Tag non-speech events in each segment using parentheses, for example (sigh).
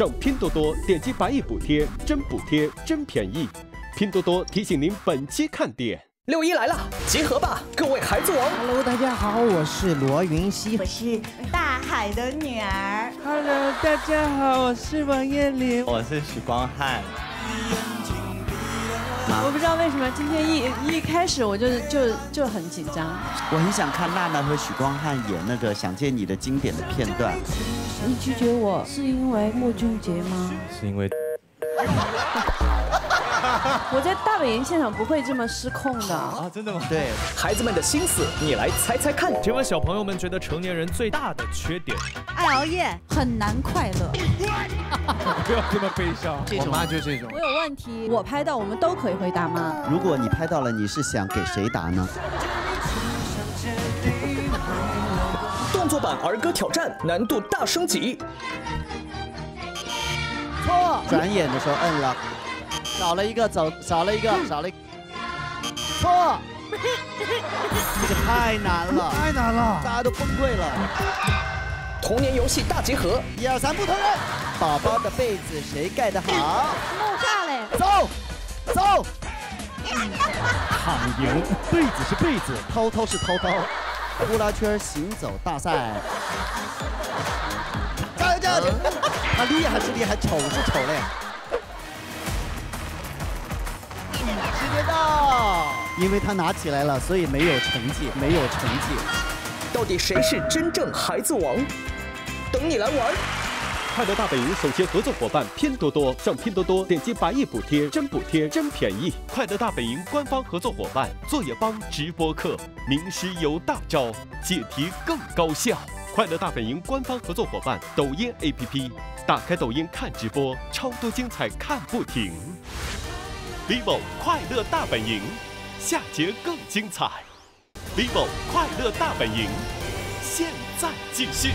上拼多多点击百亿补贴，真补贴真便宜。拼多多提醒您本期看点。六一来了，集合吧，各位孩子王。Hello，大家好，我是罗云熙。我是大海的女儿。Hello，大家好，我是王彦霖。我是许光汉。我不知道为什么今天一一开始我就就就很紧张。我很想看娜娜和许光汉演那个《想见你》的经典的片段。你拒绝我是因为莫俊杰吗？是因为 (laughs) (laughs) 我在大本营现场不会这么失控的。啊，真的吗？对，孩子们的心思，你来猜猜看。请问小朋友们觉得成年人最大的缺点？爱熬夜，很难快乐。(laughs) 不要这么悲伤。我妈就这种。我有问题，我拍到我们都可以回答吗？如果你拍到了，你是想给谁答呢？动作版儿歌挑战难度大升级。错，转眼的时候摁了，少了一个，走，少了一个，少了一个。错，(laughs) 这个太难了，太难了。大家都崩溃了。童年游戏大集合，一二三，不同人。宝宝的被子谁盖得好？木下嘞。走，走。躺赢，被子是被子，涛涛是涛涛。呼啦圈行走大赛。加油加油！(laughs) 他厉害是厉害，丑是丑嘞。时间到，因为他拿起来了，所以没有成绩，没有成绩。到底谁是真正孩子王？等你来玩。快乐大本营首席合作伙伴拼多多，上拼多多点击百亿补贴，真补贴真便宜。快乐大本营官方合作伙伴作业帮直播课，名师有大招，解题更高效。快乐大本营官方合作伙伴抖音 APP，打开抖音看直播，超多精彩看不停。Vivo 快乐大本营，下节更精彩。vivo 快乐大本营，现在继续。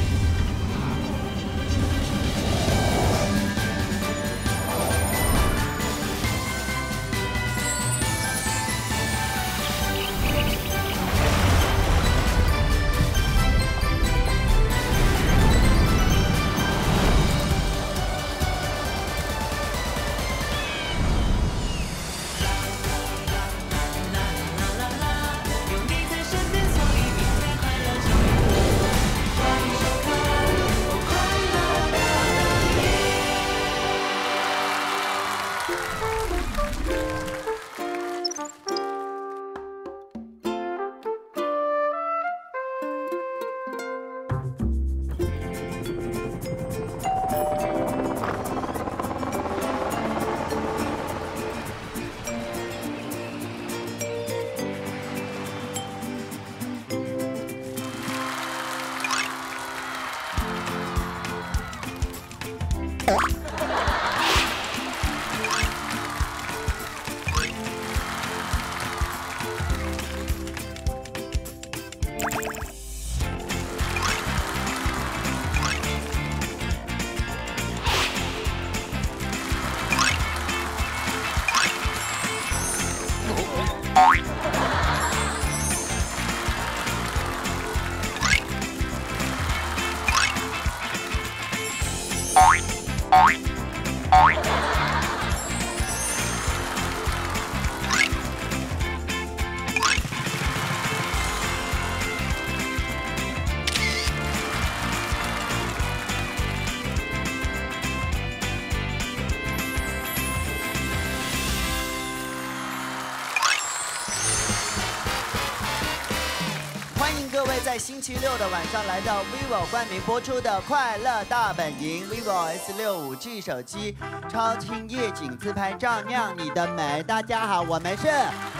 星期六的晚上来到 vivo 冠名播出的《快乐大本营》vivo S 六五 G 手机，超清夜景自拍照亮你的美。大家好，我们是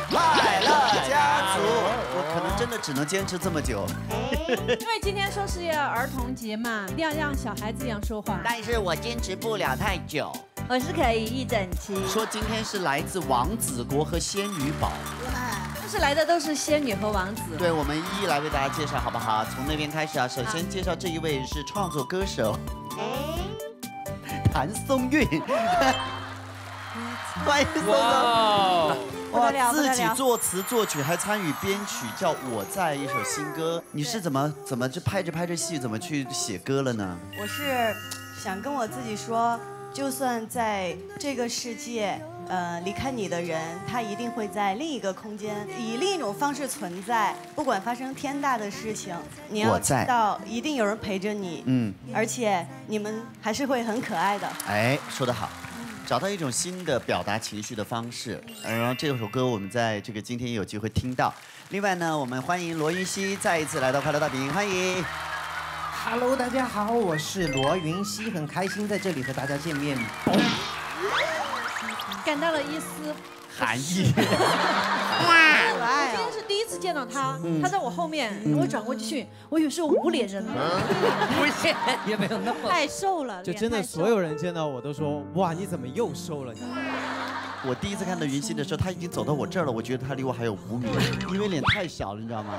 快乐家族。我可能真的只能坚持这么久，因为今天说是要儿童节嘛，一定要让小孩子一样说话。但是我坚持不了太久。我是可以一整期。说今天是来自王子国和仙女堡，就是来的都是仙女和王子。对，我们一一来为大家介绍，好不好？从那边开始啊。首先介绍这一位是创作歌手谭松韵，欢迎松松。哇，自己作词作曲，还参与编曲，叫《我在》一首新歌。你是怎么怎么就拍着拍着戏，怎么去写歌了呢？我是想跟我自己说，就算在这个世界，呃，离开你的人，他一定会在另一个空间，以另一种方式存在。不管发生天大的事情，你要知道，一定有人陪着你。嗯，而且你们还是会很可爱的。哎，说得好，找到一种新的表达情绪的方式。呃然后这首歌我们在这个今天也有机会听到。另外呢，我们欢迎罗云熙再一次来到快乐大本营，欢迎。Hello，大家好，我是罗云熙，很开心在这里和大家见面。感到了一丝寒意。哇。我今天是第一次见到他，嗯他在我后面，嗯我转过去，我以为是捂脸人呢，不是，也没有那么太瘦了，就真的所有人见到我都说，哇，你怎么又瘦了？我第一次看到云溪的时候，他已经走到我这儿了，我觉得他离我还有五米，因为脸太小了，你知道吗？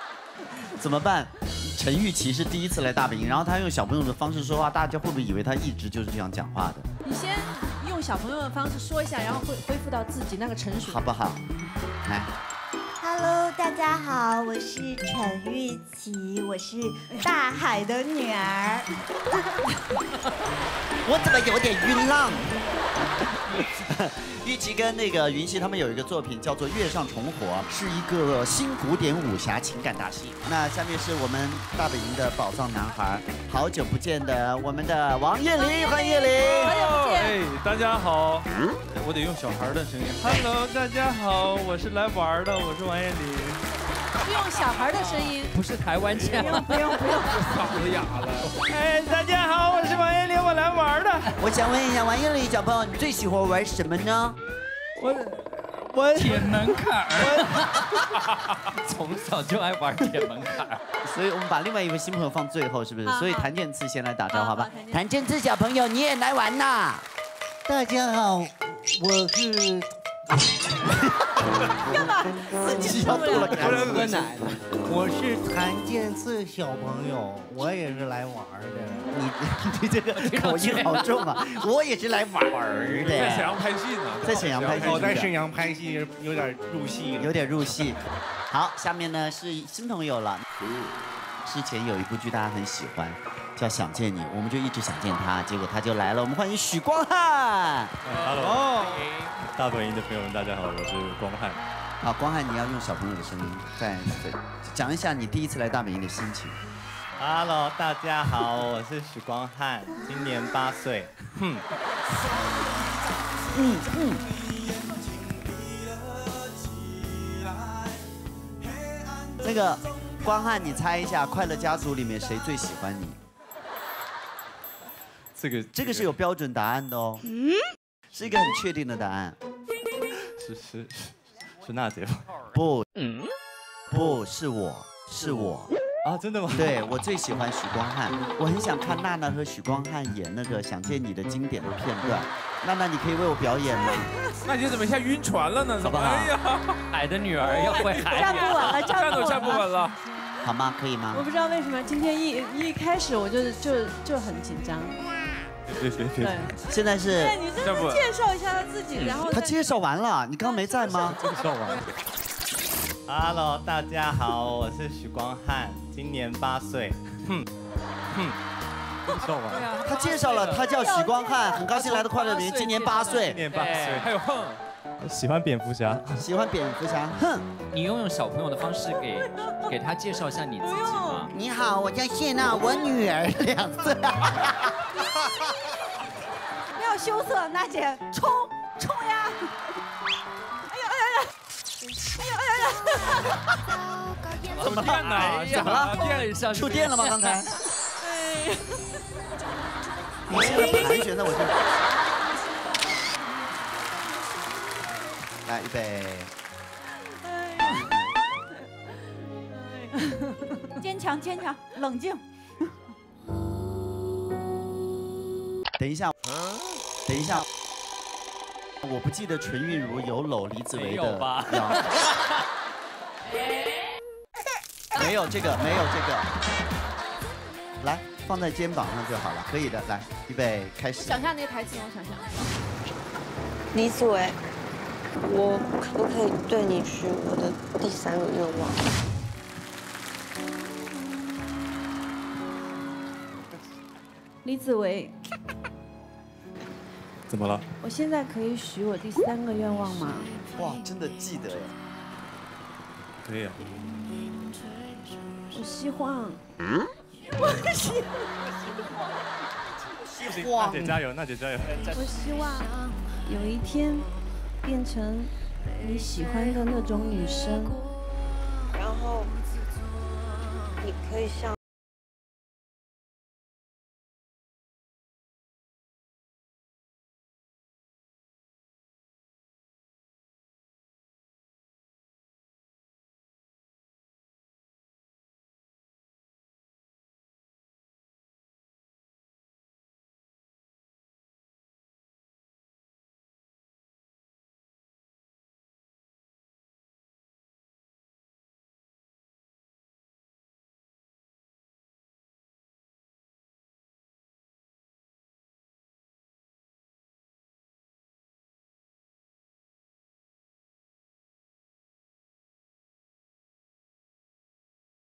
(laughs) 怎么办？陈钰琪是第一次来大本营，然后他用小朋友的方式说话，大家会不会以为他一直就是这样讲话的？你先用小朋友的方式说一下，然后恢恢复到自己那个成熟。好不好？来，Hello，大家好，我是陈玉琪，我是大海的女儿。(laughs) 我怎么有点晕浪？(laughs) 玉琪跟那个云溪他们有一个作品叫做《月上重活》，是一个新古典武侠情感大戏。那下面是我们大本营的宝藏男孩，好久不见的我们的王彦霖，欢迎彦霖。哎，大家好，我得用小孩的声音。Hello，大家好，我是来玩的，我是王彦霖。是用小孩的声音，不是台湾腔，不用不用不用，嗓子哑了。哎，大家好，我是王彦霖，我来玩的。我想问一下王彦霖小朋友，你最喜欢玩什么呢？我我铁门槛儿，(laughs) 从小就爱玩铁门槛儿。所以我们把另外一位新朋友放最后，是不是？所以谭健次先来打招呼，好吧？谭健次小朋友，你也来玩呐？大家好，我是。干嘛？自己受不了。喝奶了。我是谭健次小朋友，我也是来玩的。你你这个口音好重啊！我也是来玩的。在沈阳拍戏呢，在沈阳拍戏。我在沈阳拍戏，有点入戏了。有点入戏。(laughs) 好，下面呢是新朋友了。之前有一部剧大家很喜欢，叫《想见你》，我们就一直想见他，结果他就来了。我们欢迎许光汉。Hello，大本营的朋友们，大家好，我是光汉。好，光汉，你要用小朋友的声音再再讲一下你第一次来大本营的心情。Hello，大家好，我是许光汉，今年八岁。哼，嗯嗯。那个光汉，你猜一下，快乐家族里面谁最喜欢你？这个这个是有标准答案的哦。嗯，是一个很确定的答案。是是是娜姐吗？不，不是我，是我。啊，真的吗？对，我最喜欢许光汉，我很想看娜娜和许光汉演那个《想见你》的经典的片段。娜娜，你可以为我表演吗？(laughs) 娜姐怎么一下晕船了呢？怎么？哎呀，海的女儿要会海。站不稳了，(laughs) 站都，站不稳了。好吗？可以吗？我不知道为什么今天一一开始我就就就很紧张。对，现在是对，你这不介绍一下他自己，然后他介绍完了，你刚刚没在吗？介绍完。Hello，大家好，我是许光汉，今年八岁。哼哼，介绍完了。他介绍了，他叫许光汉，很高兴来到快乐林，今年八岁。今年八岁，还有哼，喜欢蝙蝠侠。喜欢蝙蝠侠，哼。你用用小朋友的方式给 (laughs) 给他介绍一下你自己吗？你好，我叫谢娜，我女儿两岁。(laughs) 不要羞涩，娜姐，冲冲呀！哎呀哎呀哎呀！哎呀哎呀呀！怎么电呢？怎么了？电了一下，触电了吗？刚才？哎，你现在盘旋在我这来，预备。坚强坚强，冷静。等一下，等一下，我不记得纯韵如有搂李子维没的有吧腰没有这个，没有这个。来，放在肩膀上就好了，可以的。来，预备，开始。想象那个台词，我想象。李子维，我可不可以对你许我的第三个愿望？李子维，(laughs) 怎么了？我现在可以许我第三个愿望吗？哇，真的记得耶！可以啊。我希望，嗯，(laughs) 我希望，希望，娜姐加油，娜姐加油！我希望有一天变成你喜欢的那种女生，然后你可以像。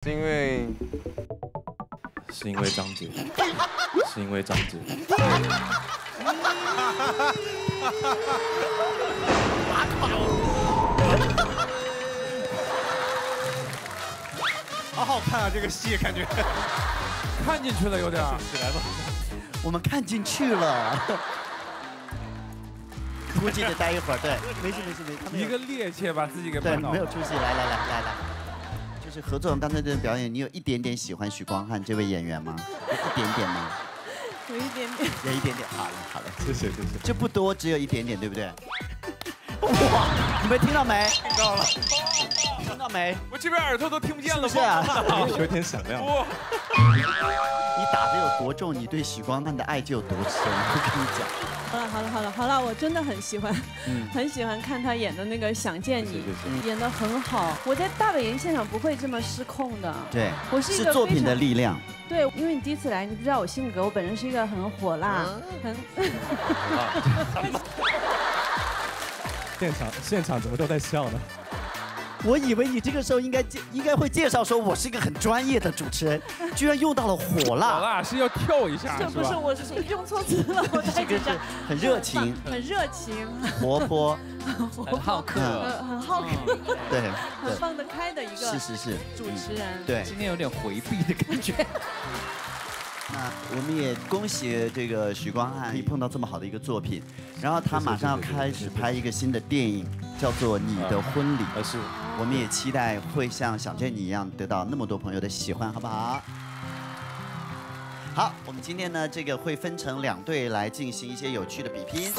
是因为是因为张杰，是因为张杰。好好看啊，这个戏感觉看进去了，有点起来吧。我们看进去了，(laughs) 估计得待一会儿。对，没事没事没事。一个趔趄把自己给对，绊倒。没有出息。来来来来来，就是合作刚才的表演，你有一点点喜欢许光汉这位演员吗？有一点点吗？有一点点。有一点点。好了好了，谢谢谢谢。这不多，只有一点点，对不对？哇，你们听到没？听到了。听到没？我这边耳朵都听不见了，是啊有点响亮。哇！你打的有多重，你对许光汉的爱就有多深。我跟你讲。好了好了好了好了，我真的很喜欢，嗯很喜欢看他演的那个《想见你演的很好。我在大本营现场不会这么失控的。对，我是一个作品的力量。对，因为你第一次来，你不知道我性格，我本人是一个很火辣、很。(laughs) 现场现场怎么都在笑呢？我以为你这个时候应该介应该会介绍说，我是一个很专业的主持人，(laughs) 居然用到了火辣。火辣是要跳一下，这不是我是用错词了，我太紧张。很热情，很热情，(laughs) 活泼，很好客。呃，很好客，对很放得开的一个是是是。主持人。对。今天有点回避的感觉。(laughs) 那我们也恭喜这个许光汉可以碰到这么好的一个作品，然后他马上要开始拍一个新的电影，叫做《你的婚礼》。是，我们也期待会像小见你一样得到那么多朋友的喜欢，好不好？好，我们今天呢，这个会分成两队来进行一些有趣的比拼。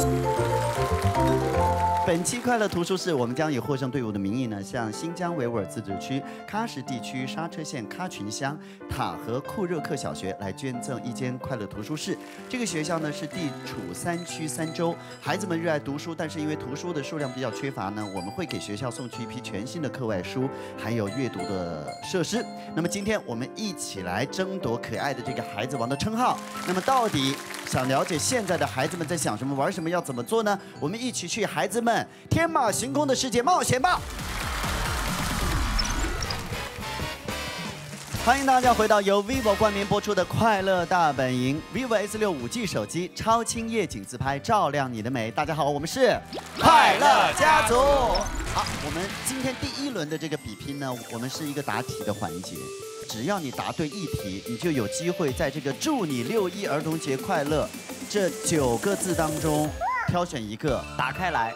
本期快乐图书室，我们将以获胜队伍的名义呢，向新疆维吾尔自治区喀什地区沙车县喀群乡塔河库热克小学来捐赠一间快乐图书室。这个学校呢是地处三区三州，孩子们热爱读书，但是因为图书的数量比较缺乏呢，我们会给学校送去一批全新的课外书，还有阅读的设施。那么今天我们一起来争夺可爱的这个孩子王的称号。那么到底想了解现在的孩子们在想什么、玩什么、要怎么做呢？我们一起去孩子们天马行空的世界冒险吧！欢迎大家回到由 vivo 冠名播出的《快乐大本营》，vivo S 六五 G 手机超清夜景自拍，照亮你的美。大家好，我们是快乐家族。好，我们今天第一轮的这个比拼呢，我们是一个答题的环节。只要你答对一题，你就有机会在这个“祝你六一儿童节快乐”这九个字当中挑选一个，打开来，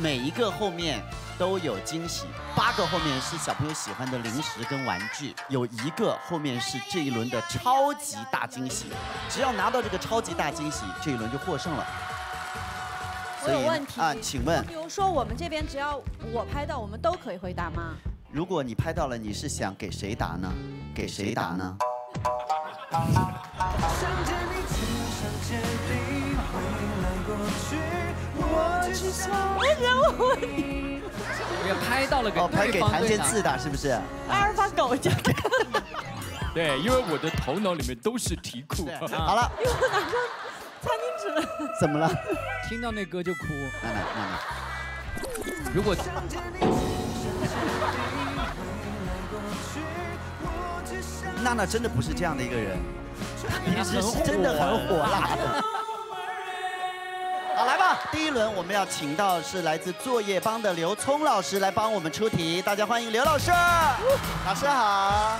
每一个后面都有惊喜。八个后面是小朋友喜欢的零食跟玩具，有一个后面是这一轮的超级大惊喜。只要拿到这个超级大惊喜，这一轮就获胜了。我有问题啊，请问比如说我们这边只要我拍到，我们都可以回答吗？如果你拍到了，你是想给谁答呢？给谁答呢？我想问你，我要拍到了给哦，拍给谭健次打，是不是？阿尔法狗就对，因为我的头脑里面都是题库。(laughs) 好了，因为我拿上餐巾纸了。怎么了？(laughs) 听到那歌就哭。娜娜，娜娜，如果娜娜真的不是这样的一个人，平时是真的很火辣的。(laughs) 好，来吧，第一轮我们要请到是来自作业帮的刘聪老师来帮我们出题，大家欢迎刘老师。老师好，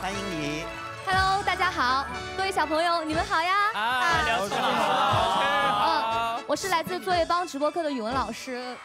欢迎你。Hello，大家好，各位小朋友，你们好呀！啊，刘聪老师好。嗯，我是来自作业帮直播课的语文老师，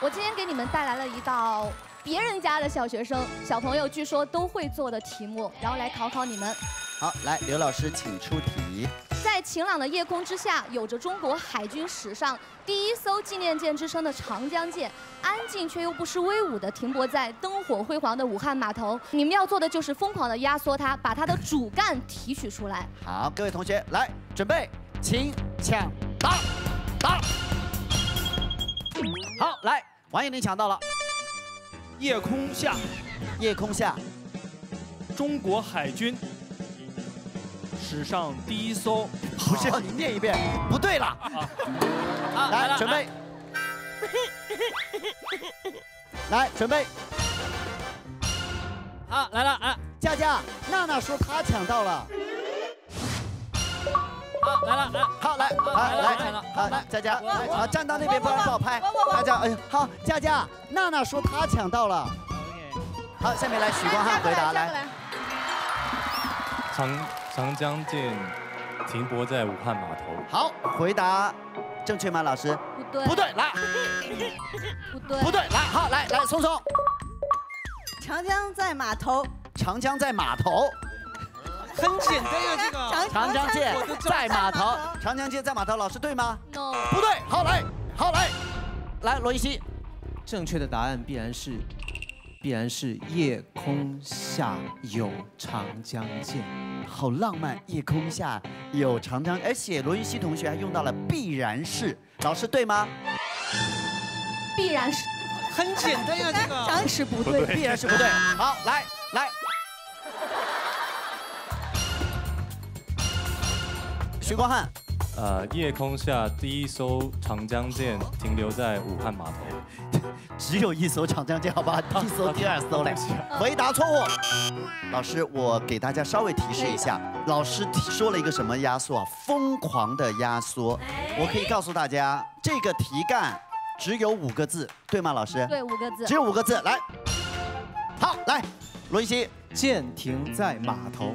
我今天给你们带来了一道别人家的小学生、小朋友据说都会做的题目，然后来考考你们。好，来，刘老师请出题。在晴朗的夜空之下，有着中国海军史上第一艘纪念舰之称的长江舰，安静却又不失威武的停泊在灯火辉煌的武汉码头。你们要做的就是疯狂的压缩它，把它的主干提取出来。好，各位同学来准备，请抢答，答。好，来，王彦霖抢到了。夜空下，夜空下，中国海军史上第一艘，不是要你念一遍，不对了。啊来，准备。来，准备。好，来了啊！佳佳，娜娜说她抢到了。好，来了啊！好，来，好，来，好，来，佳佳，好，站到那边，不然不好拍。佳佳，哎，好，佳佳，娜娜说她抢到了。好，下面来许光汉回答，来。长长江舰停泊在武汉码头。好，回答正确吗，老师？不对。不对，来。不对。不对，来，好，来来，松松。长江在码头。长江在码头。很简单呀，这个。长江舰在码头。长江舰在码头，老师对吗 No。不对，好来，好来，来罗一希。正确的答案必然是，必然是夜空下有长江见。好浪漫，夜空下有长江，而且罗云熙同学还用到了必然是，老师对吗？必然是。很简单呀，这个。当然是不对。必然是不对。好，来徐光汉。呃，夜空下第一艘长江舰停留在武汉码头。(laughs) 只有一艘长江舰，好吧？(laughs) 第一艘、第二艘嘞。(laughs) 回答错误。老师，我给大家稍微提示一下，老师说了一个什么压缩啊？疯狂的压缩。我可以告诉大家，这个题干只有五个字，对吗？老师？对，五个字。只有五个字，来。好，来，罗一希。舰停在码头。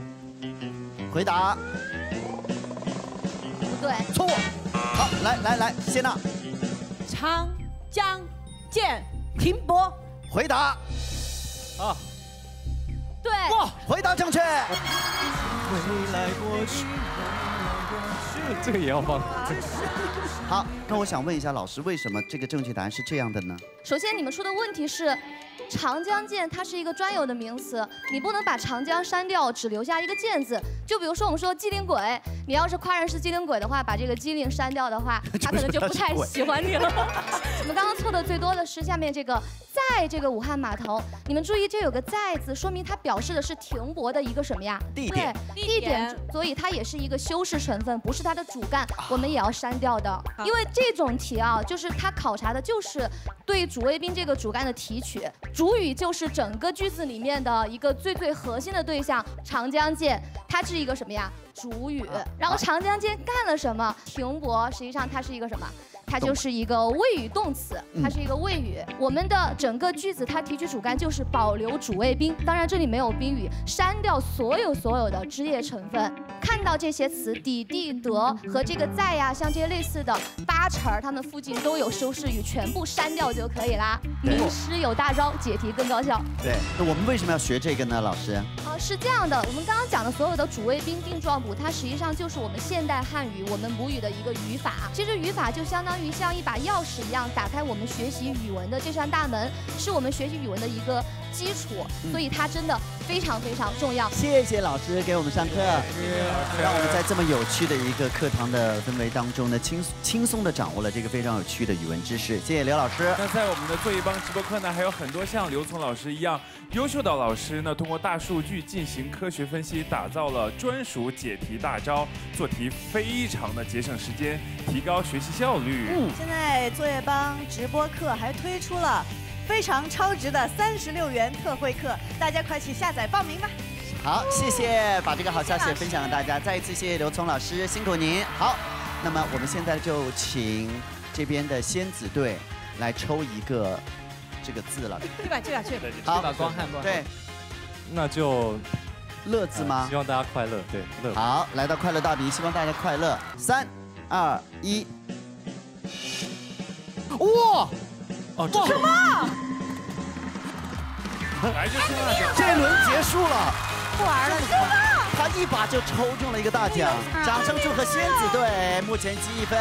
回答。不对。错误。好，来来来，谢娜。长江舰停泊。回答。啊。对。哇，回答正确。未来过去。这个也要放。好，那我想问一下老师，为什么这个正确答案是这样的呢？首先，你们出的问题是。长江舰它是一个专有的名词，你不能把长江删掉，只留下一个舰字。就比如说我们说机灵鬼，你要是夸人是机灵鬼的话，把这个机灵删掉的话，他可能就不太喜欢你了。(laughs) 我们刚刚错的最多的是下面这个在这个武汉码头，你们注意这有个在字，说明它表示的是停泊的一个什么呀？地点。地点，所以它也是一个修饰成分，不是它的主干，我们也要删掉的。因为这种题啊，就是它考察的就是对主谓宾这个主干的提取。主语就是整个句子里面的一个最最核心的对象，长江舰，它是一个什么呀？主语。然后长江舰干了什么？停泊，实际上它是一个什么？它就是一个谓语动词，它是一个谓语。我们的整个句子它提取主干就是保留主谓宾，当然这里没有宾语，删掉所有所有的枝叶成分。看到这些词，底、地、得和这个在呀，像这些类似的八成儿，它们附近都有修饰语，全部删掉就可以啦。名师有大招，解题更高效。对，那我们为什么要学这个呢，老师？啊，是这样的，我们刚刚讲的所有的主谓宾定状补，它实际上就是我们现代汉语我们母语的一个语法。其实语法就相当于像一把钥匙一样，打开我们学习语文的这扇大门，是我们学习语文的一个基础，所以它真的非常非常重要。谢谢老师给我们上课，让我们在这么有趣的一个课堂的氛围当中呢，轻轻松的掌握了这个非常有趣的语文知识。谢谢刘老师。那在我们的作业帮直播课呢，还有很多像刘聪老师一样优秀的老师呢，通过大数据进行科学分析，打造了专属解题大招，做题非常的节省时间，提高学习效率。嗯，现在作业帮直播课还推出了非常超值的三十六元特惠课，大家快去下载报名吧。好，谢谢，把这个好消息分享给大家。再一次谢谢刘聪老师，辛苦您。好，那么我们现在就请这边的仙子队来抽一个这个字了。去吧去吧去吧。好，把光汉对，那就乐字吗？希望大家快乐，对，乐。好，来到快乐大比，希望大家快乐。三、二、一，哇！哦，这什么？来就冲了，这轮结束了，不玩了，你们。他一把就抽中了一个大奖，掌声祝贺仙子队，目前积一分。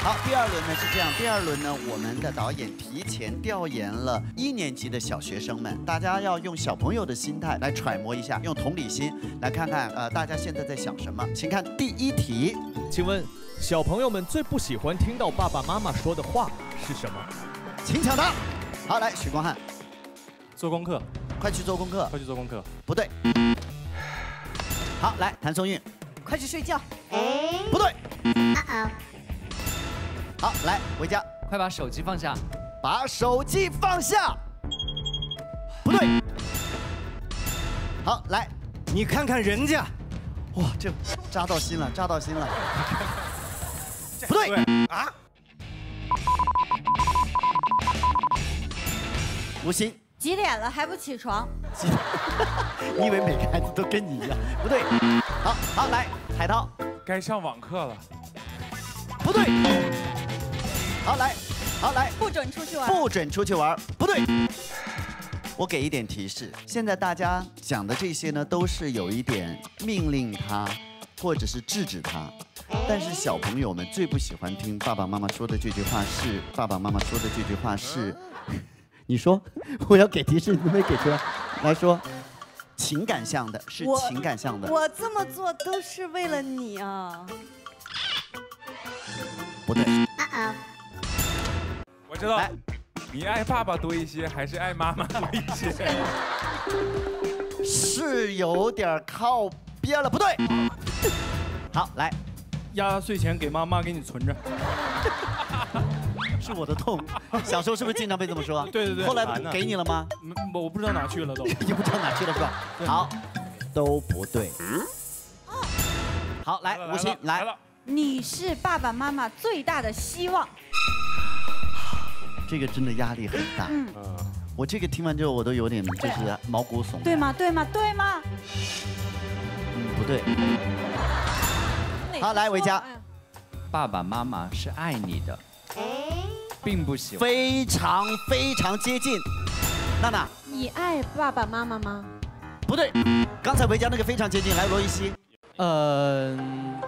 好，第二轮呢是这样，第二轮呢，我们的导演提前调研了一年级的小学生们，大家要用小朋友的心态来揣摩一下，用同理心来看看，呃，大家现在在想什么？请看第一题，请问小朋友们最不喜欢听到爸爸妈妈说的话是什么？请抢答。好，来许光汉，做功课，快去做功课，快去做功课。不对。好，来谭松韵，快去睡觉。不对。好，来回家，快把手机放下，把手机放下。不对。好，来，你看看人家，哇，这扎到心了，扎到心了。不对啊。吴昕，几点了还不起床？你 (laughs) 以为每个孩子都跟你一样？不对。好，好，来，海涛，该上网课了。不对。好，来，好来，不准出去玩，不准出去玩，不对。我给一点提示，现在大家讲的这些呢，都是有一点命令他，或者是制止他。但是小朋友们最不喜欢听爸爸妈妈说的这句话是，爸爸妈妈说的这句话是，(laughs) 你说，我要给提示，你没给出来，来说，情感向的，是情感向的。我这么做都是为了你啊。不对。我知道，你爱爸爸多一些，还是爱妈妈 (laughs) 多一些？是有点靠边了，不对。好，来，压岁钱给妈妈给你存着。(laughs) 是我的痛，小时候是不是经常被这么说？(laughs) 对对对。后来给你了吗？我我不知道哪去了都。也不知道哪去了是吧？好，都不对。好，来，吴昕来。你是爸爸妈妈最大的希望。这个真的压力很大。嗯，我这个听完之后，我都有点就是毛骨悚然。对吗？对吗？对吗？嗯，不对。好，来维嘉。爸爸妈妈是爱你的，并不喜欢。非常非常接近。娜娜。你爱爸爸妈妈吗？不对，刚才维嘉那个非常接近。来，罗伊西。嗯，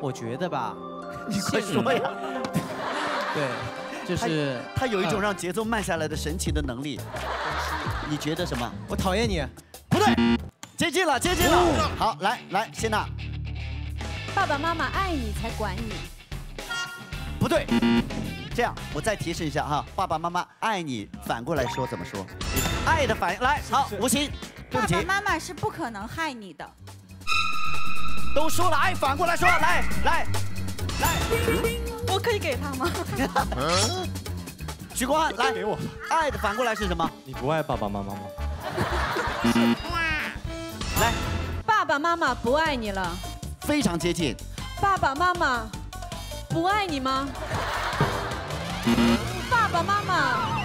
我觉得吧。你快说呀。(laughs) 对。就是他有一种让节奏慢下来的神奇的能力。你觉得什么？我讨厌你。不对，接近了，接近了。好，来来，谢娜。爸爸妈妈爱你才管你。不对，这样我再提示一下哈，爸爸妈妈爱你，反过来说怎么说？爱的反应来，好，吴昕，对不起。爸爸妈妈是不可能害你的。都说了，爱反过来说，来来来。我可以给他吗？许光汉，来给我。爱的反过来是什么？你不爱爸爸妈妈吗？(laughs) 来，爸爸妈妈不爱你了。非常接近。爸爸妈妈不爱你吗？爸爸妈妈。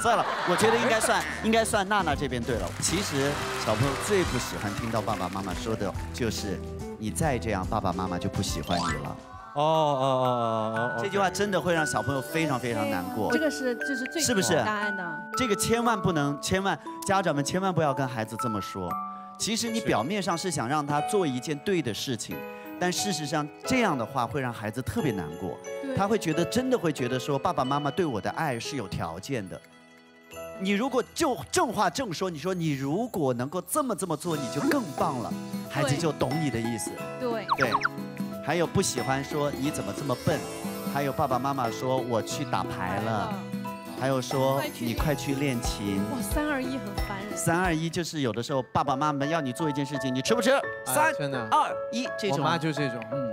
算了，我觉得应该算，应该算娜娜这边对了。其实小朋友最不喜欢听到爸爸妈妈说的就是，你再这样，爸爸妈妈就不喜欢你了。哦哦哦哦哦！这句话真的会让小朋友非常非常难过。这个是就是最是不是答案的？这个千万不能，千万家长们千万不要跟孩子这么说。其实你表面上是想让他做一件对的事情，但事实上这样的话会让孩子特别难过。他会觉得真的会觉得说爸爸妈妈对我的爱是有条件的。你如果就正话正说，你说你如果能够这么这么做，你就更棒了，孩子就懂你的意思。对对。还有不喜欢说你怎么这么笨，还有爸爸妈妈说我去打牌了，还有说你快去练琴。哇，三二一很烦人。三二一就是有的时候爸爸妈妈要你做一件事情，你吃不吃？三二一，这种。我妈就这种，嗯。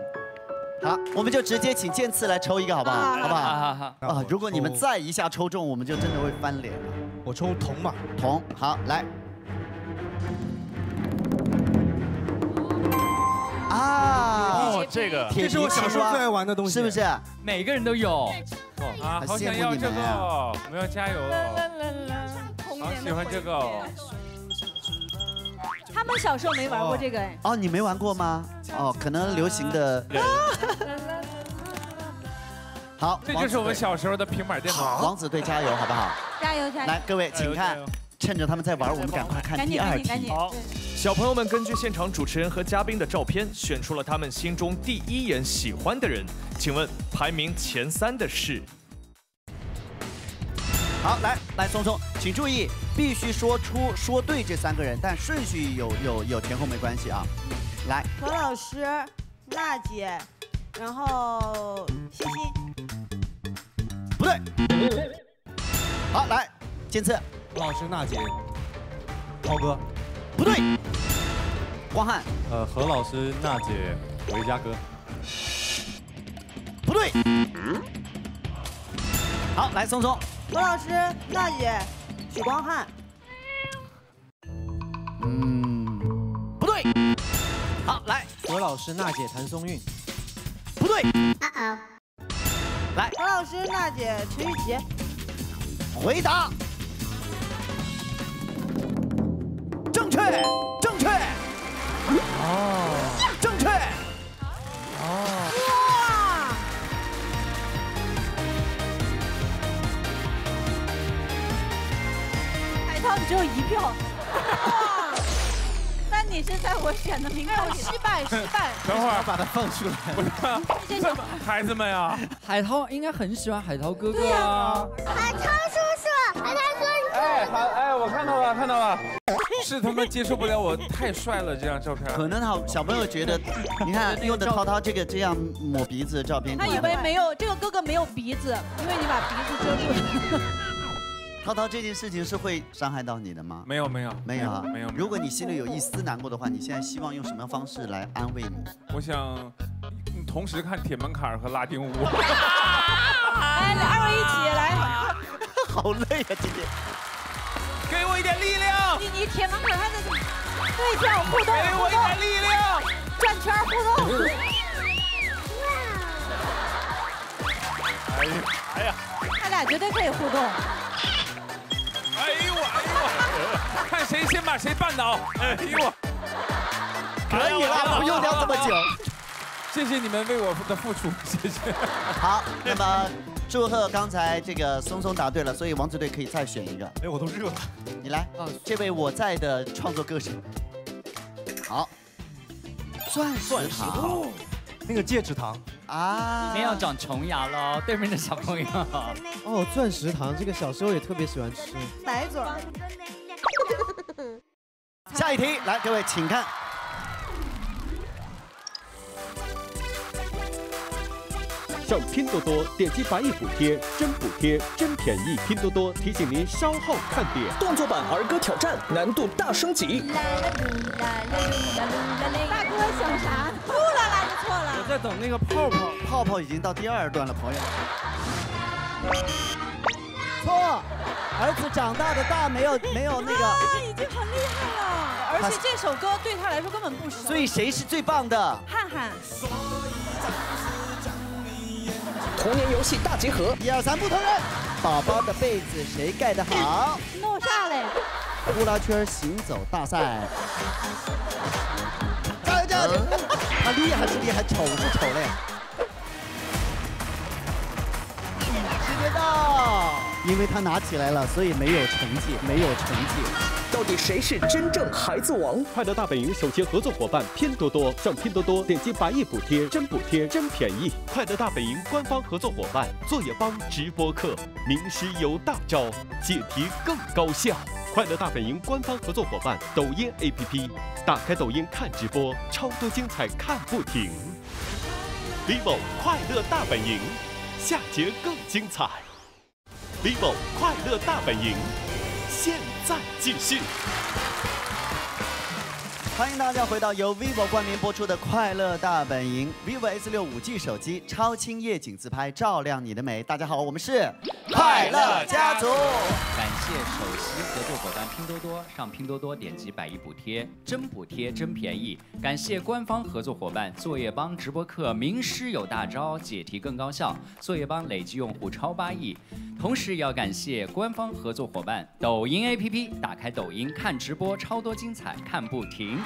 好，我们就直接请剑次来抽一个好不好？好不好？好好好。啊，如果你们再一下抽中，我们就真的会翻脸了。我抽铜吧。铜，好来。啊！哦，这个这是我小时候最爱玩的东西是不是？每个人都有。啊，好想要这个哦，我们要加油哦！好喜欢这个哦。他们小时候没玩过这个哎。哦，你没玩过吗？哦，可能流行的。好，这就是我们小时候的平板电脑。王子队加油，好不好？加油加油！来，各位请看，趁着他们在玩，我们赶快看第二题。好，小朋友们根据现场主持人和嘉宾的照片，选出了他们心中第一眼喜欢的人。请问排名前三的是？好，来来，松松，请注意，必须说出说对这三个人，但顺序有有有前后没关系啊。来，何老师、娜姐，然后欣欣。不对。好，来，坚次。何老师、娜姐、涛哥。不对。光汉。呃，何老师、娜姐、维嘉哥。不对。好，来，松松。何老师、娜姐、许光汉。嗯，不对。好，来，何老师、娜姐、谭松韵。不对。来，何老师、娜姐、陈玉琪。回答。确，正确。哦，正确。哦。哇！海涛，你只有一票。哇！那你是在我选的名单里失败，失败。(laughs) 等会儿把它放出来。(laughs) (laughs) 孩子们呀，海涛应该很喜欢海涛哥哥啊。海涛叔叔，海涛哥哥。哎，好，哎，我看到了，看到了，是他们接受不了我太帅了这张照片。可能好小朋友觉得，你看用的涛涛这个这样抹鼻子的照片，他以为没有这个哥哥没有鼻子，因为你把鼻子遮住了。涛涛这件事情是会伤害到你的吗？没有，没有，没有啊，没有。如果你心里有一丝难过的话，你现在希望用什么样方式来安慰你？我想同时看铁门槛和拉丁舞。(laughs) 来，二位一起来。(laughs) 好累啊，今天。给我一点力量！你你铁门槛还得对角互动，给我一点力量！转圈互动。哎呀，哎呀，他俩绝对可以互动。哎呦我，哎呦我，看谁先把谁绊倒。哎呦我，可以了，不用聊这么久。谢谢你们为我的付出，谢谢。好，那么祝贺刚才这个松松答对了，所以王子队可以再选一个。哎，我都热了。你来，这位我在的创作歌手。好，钻石糖，那个戒指糖啊，没有长虫牙了，对面的小朋友。(laughs) 哦，钻石糖这个小时候也特别喜欢吃。白嘴。下一题，来，各位请看。上拼多多点击百亿补贴，真补贴，真便宜。拼多多提醒您稍后看点。动作版儿歌挑战难度大升级。大哥想啥？呼啦啦就错了。我在等那个泡泡，泡泡已经到第二段了，朋友。错，儿子长大的大没有没有那个。他已经很厉害了，而且这首歌对他来说根本不熟。所以谁是最棒的？汉汉。童年游戏大集合，一二三，不同人。宝宝的被子谁盖得好？弄啥嘞？呼啦圈行走大赛。加油加油！他厉害是厉害，丑是丑嘞。时间到，因为他拿起来了，所以没有成绩，没有成绩。到底谁是真正孩子王？快乐大本营首席合作伙伴拼多多，上拼多多点击百亿补贴，真补贴，真便宜。快乐大本营官方合作伙伴作业帮直播课，名师有大招，解题更高效。快乐大本营官方合作伙伴抖音 APP，打开抖音看直播，超多精彩看不停。vivo 快乐大本营，下节更精彩。Vivo 快乐大本营，现在继续。欢迎大家回到由 vivo 冠名播出的《快乐大本营》，vivo S 六五 G 手机超清夜景自拍，照亮你的美。大家好，我们是快乐家族感谢首席合作伙伴拼多多，上拼多多点击百亿补贴，真补贴真便宜。感谢官方合作伙伴作业帮直播课，名师有大招，解题更高效。作业帮累计用户超八亿，同时也要感谢官方合作伙伴抖音 APP，打开抖音看直播，超多精彩，看不停。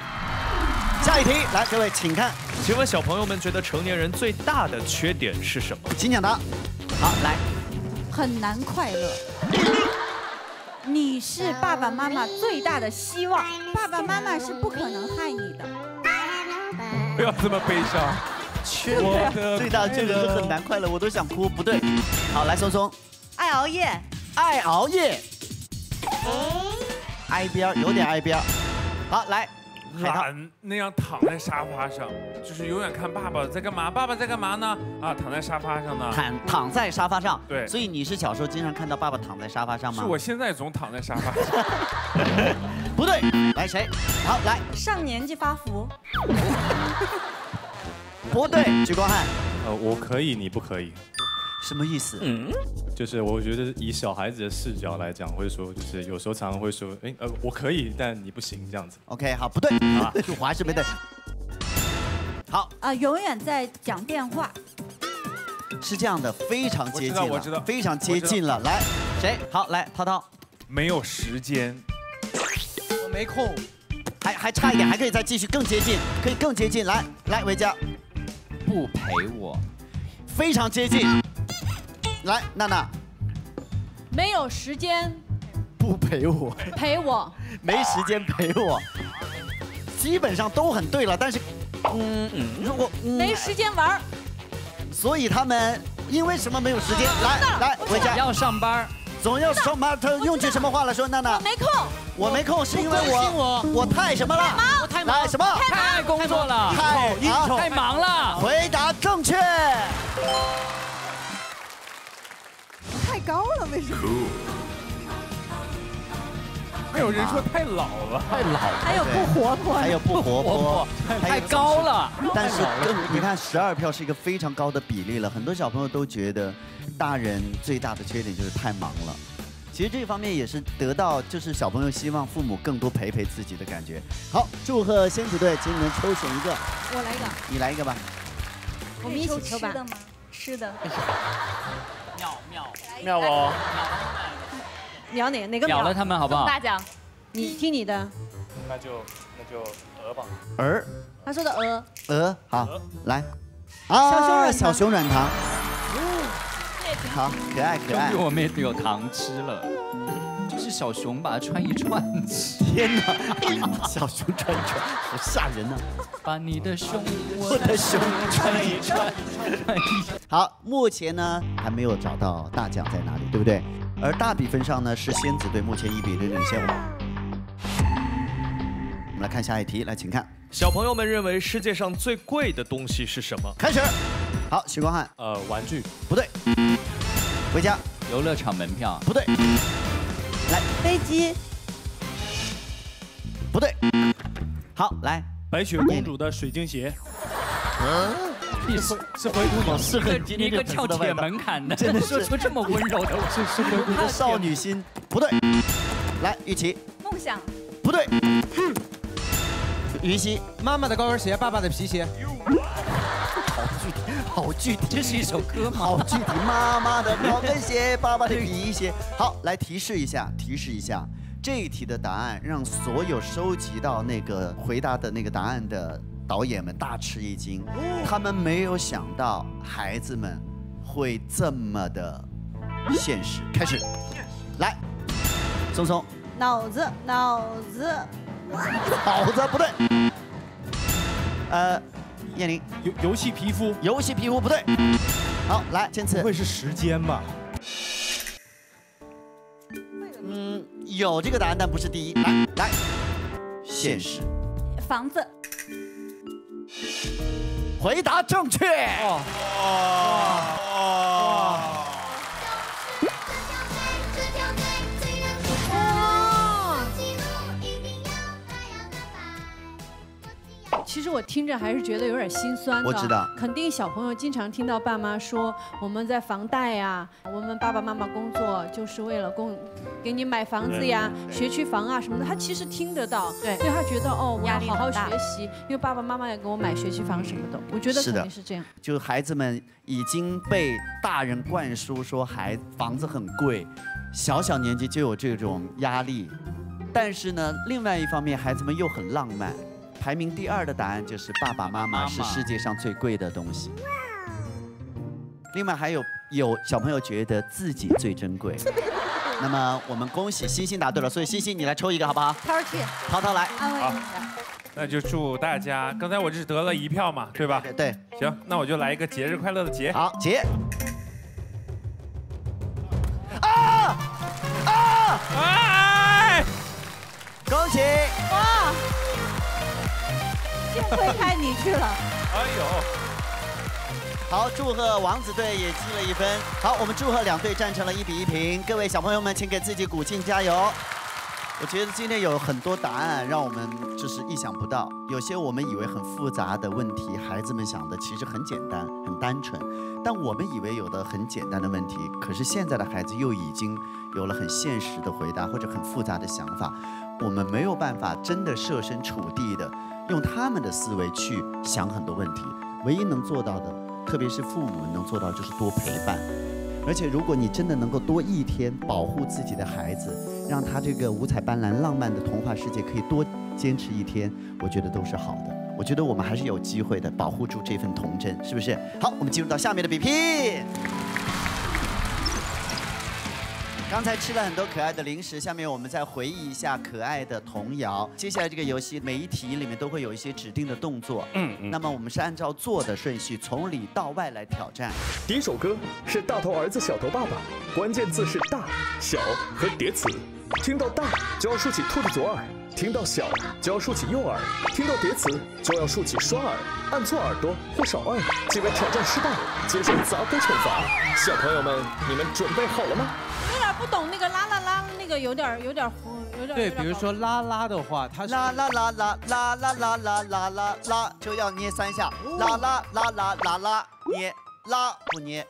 下一题，来，各位请看，请问小朋友们觉得成年人最大的缺点是什么？请讲答。好，来，很难快乐。你是爸爸妈妈最大的希望，爸爸妈妈是不可能害你的。不要这么悲伤。缺点最大的缺点是很难快乐，我都想哭。不对，好，来松松，爱熬夜，爱熬夜，挨边有点挨边。好，来，懒那样躺在沙发上，就是永远看爸爸在干嘛，爸爸在干嘛呢？啊，躺在沙发上呢。躺躺在沙发上，对所以你是小时候经常看到爸爸躺在沙发上吗？是我现在总躺在沙发上。(laughs) 不对，来谁？好，来，上年纪发福，(laughs) 不对，许光汉，呃，我可以，你不可以，什么意思？嗯，就是我觉得以小孩子的视角来讲，会说就是有时候常常会说，哎，呃，我可以，但你不行这样子。OK，好，不对，好我还是没对。好，啊，永远在讲电话，是这样的，非常接近了，我知道我知道非常接近了。来，谁？好，来，涛涛，没有时间，我没空，还还差一点，还可以再继续更接近，可以更接近。来，来，维嘉，不陪我，非常接近。来，娜娜，没有时间不陪我，陪我，没时间陪我，基本上都很对了，但是，嗯嗯，如果、嗯、没时间玩儿，所以他们因为什么没有时间？来来，回家。要上班，总要上班，他用句什么话来说？娜娜，我没空，我没空是因为我我。我太什么了？我太忙。来什么？太爱工作了，太应酬啊太忙了。回答正确。太高了，为什么？还有人说太老了，太老了，还有不活泼还有不活泼，太高了。但是更你看，十二票是一个非常高的比例了。很多小朋友都觉得，大人最大的缺点就是太忙了。其实这方面也是得到，就是小朋友希望父母更多陪陪自己的感觉。好，祝贺仙子队请你们抽选一个，我来一个，你来一个吧。我们一起抽吧吃的。妙妙。妙哦，秒哪哪个秒了他们好不好？大奖，你听你的，那就那就鹅吧。鹅。他说的鹅，鹅，好，来，啊，小熊软糖，好，可爱可爱。终于。我们也有糖吃了，就是小熊把它穿一串。天哪，小熊穿一串，好吓人呐、把你的胸，我的胸穿一串。好，目前呢还没有找到大奖在哪里，对不对？而大比分上呢是仙子队目前一比零领先我们。我们来看下一题，来，请看，小朋友们认为世界上最贵的东西是什么？开始。好，许光汉，呃，玩具不对，回家游乐场门票不对，来飞机，不对，好来，白雪公主的水晶鞋，嗯你是是灰姑娘，是很一个跳铁门槛的，真的说出这么温柔的，是是灰姑娘的少女心，不对，来，玉琪，梦想，不对，云溪，妈妈的高跟鞋，爸爸的皮鞋。好具体，好具体，这是一首歌吗？好具体，妈妈的高跟鞋，爸爸的皮鞋。好，来提示一下，提示一下，这一题的答案让所有收集到那个回答的那个答案的导演们大吃一惊，他们没有想到孩子们会这么的现实。开始，来，松松，脑子脑子，(laughs) 脑子不对，呃，燕玲，游游戏皮肤，游戏皮肤不对。好，来，千次不，会是时间吧？嗯，有这个答案，但不是第一。来来，现实，房子，回答正确。其实我听着还是觉得有点心酸的。我知道肯定小朋友经常听到爸妈说，我们在房贷呀，我们爸爸妈妈工作就是为了供给你买房子呀、对学区房啊什么的，他其实听得到，对所以他觉得哦，我要好好学习，因为爸爸妈妈也给我买学区房什么的，我觉得肯是的定是这样。就是孩子们已经被大人灌输说孩房子很贵，小小年纪就有这种压力。但是呢，另外一方面，孩子们又很浪漫。排名第二的答案就是爸爸妈妈是世界上最贵的东西。另外还有有小朋友觉得自己最珍贵。(laughs) 那么我们恭喜欣欣答对了，所以欣欣你来抽一个好不好？涛儿去，涛涛来，好，那就祝大家，刚才我只得了一票嘛，对吧？对。行，那我就来一个节日快乐的节。好，节。啊啊啊！恭喜！哇，幸亏派你去了。哎呦！好，祝贺王子队也积了一分。好，我们祝贺两队战成了一比一平。各位小朋友们，请给自己鼓劲加油。我觉得今天有很多答案让我们就是意想不到，有些我们以为很复杂的问题，孩子们想的其实很简单、很单纯。但我们以为有的很简单的问题，可是现在的孩子又已经有了很现实的回答或者很复杂的想法。我们没有办法真的设身处地的用他们的思维去想很多问题，唯一能做到的，特别是父母能做到就是多陪伴。而且，如果你真的能够多一天保护自己的孩子，让他这个五彩斑斓、浪漫的童话世界可以多坚持一天，我觉得都是好的。我觉得我们还是有机会的，保护住这份童真，是不是？好，我们进入到下面的比拼。刚才吃了很多可爱的零食，下面我们再回忆一下可爱的童谣。接下来这个游戏每一题里面都会有一些指定的动作，嗯，那么我们是按照做的顺序从里到外来挑战。第一首歌是大头儿子小头爸爸，关键字是大、小和叠词。听到大就要竖起兔子左耳，听到小就要竖起右耳，听到叠词就要竖起双耳，按错耳朵或少按即为挑战失败，接受砸锅惩罚。小朋友们，你们准备好了吗？不懂那个啦啦啦，那个有点有点糊，有点。对，比如说啦啦的话，它是啦啦啦啦啦啦啦啦啦啦啦，就要捏三下，啦啦啦啦啦啦，捏拉不捏。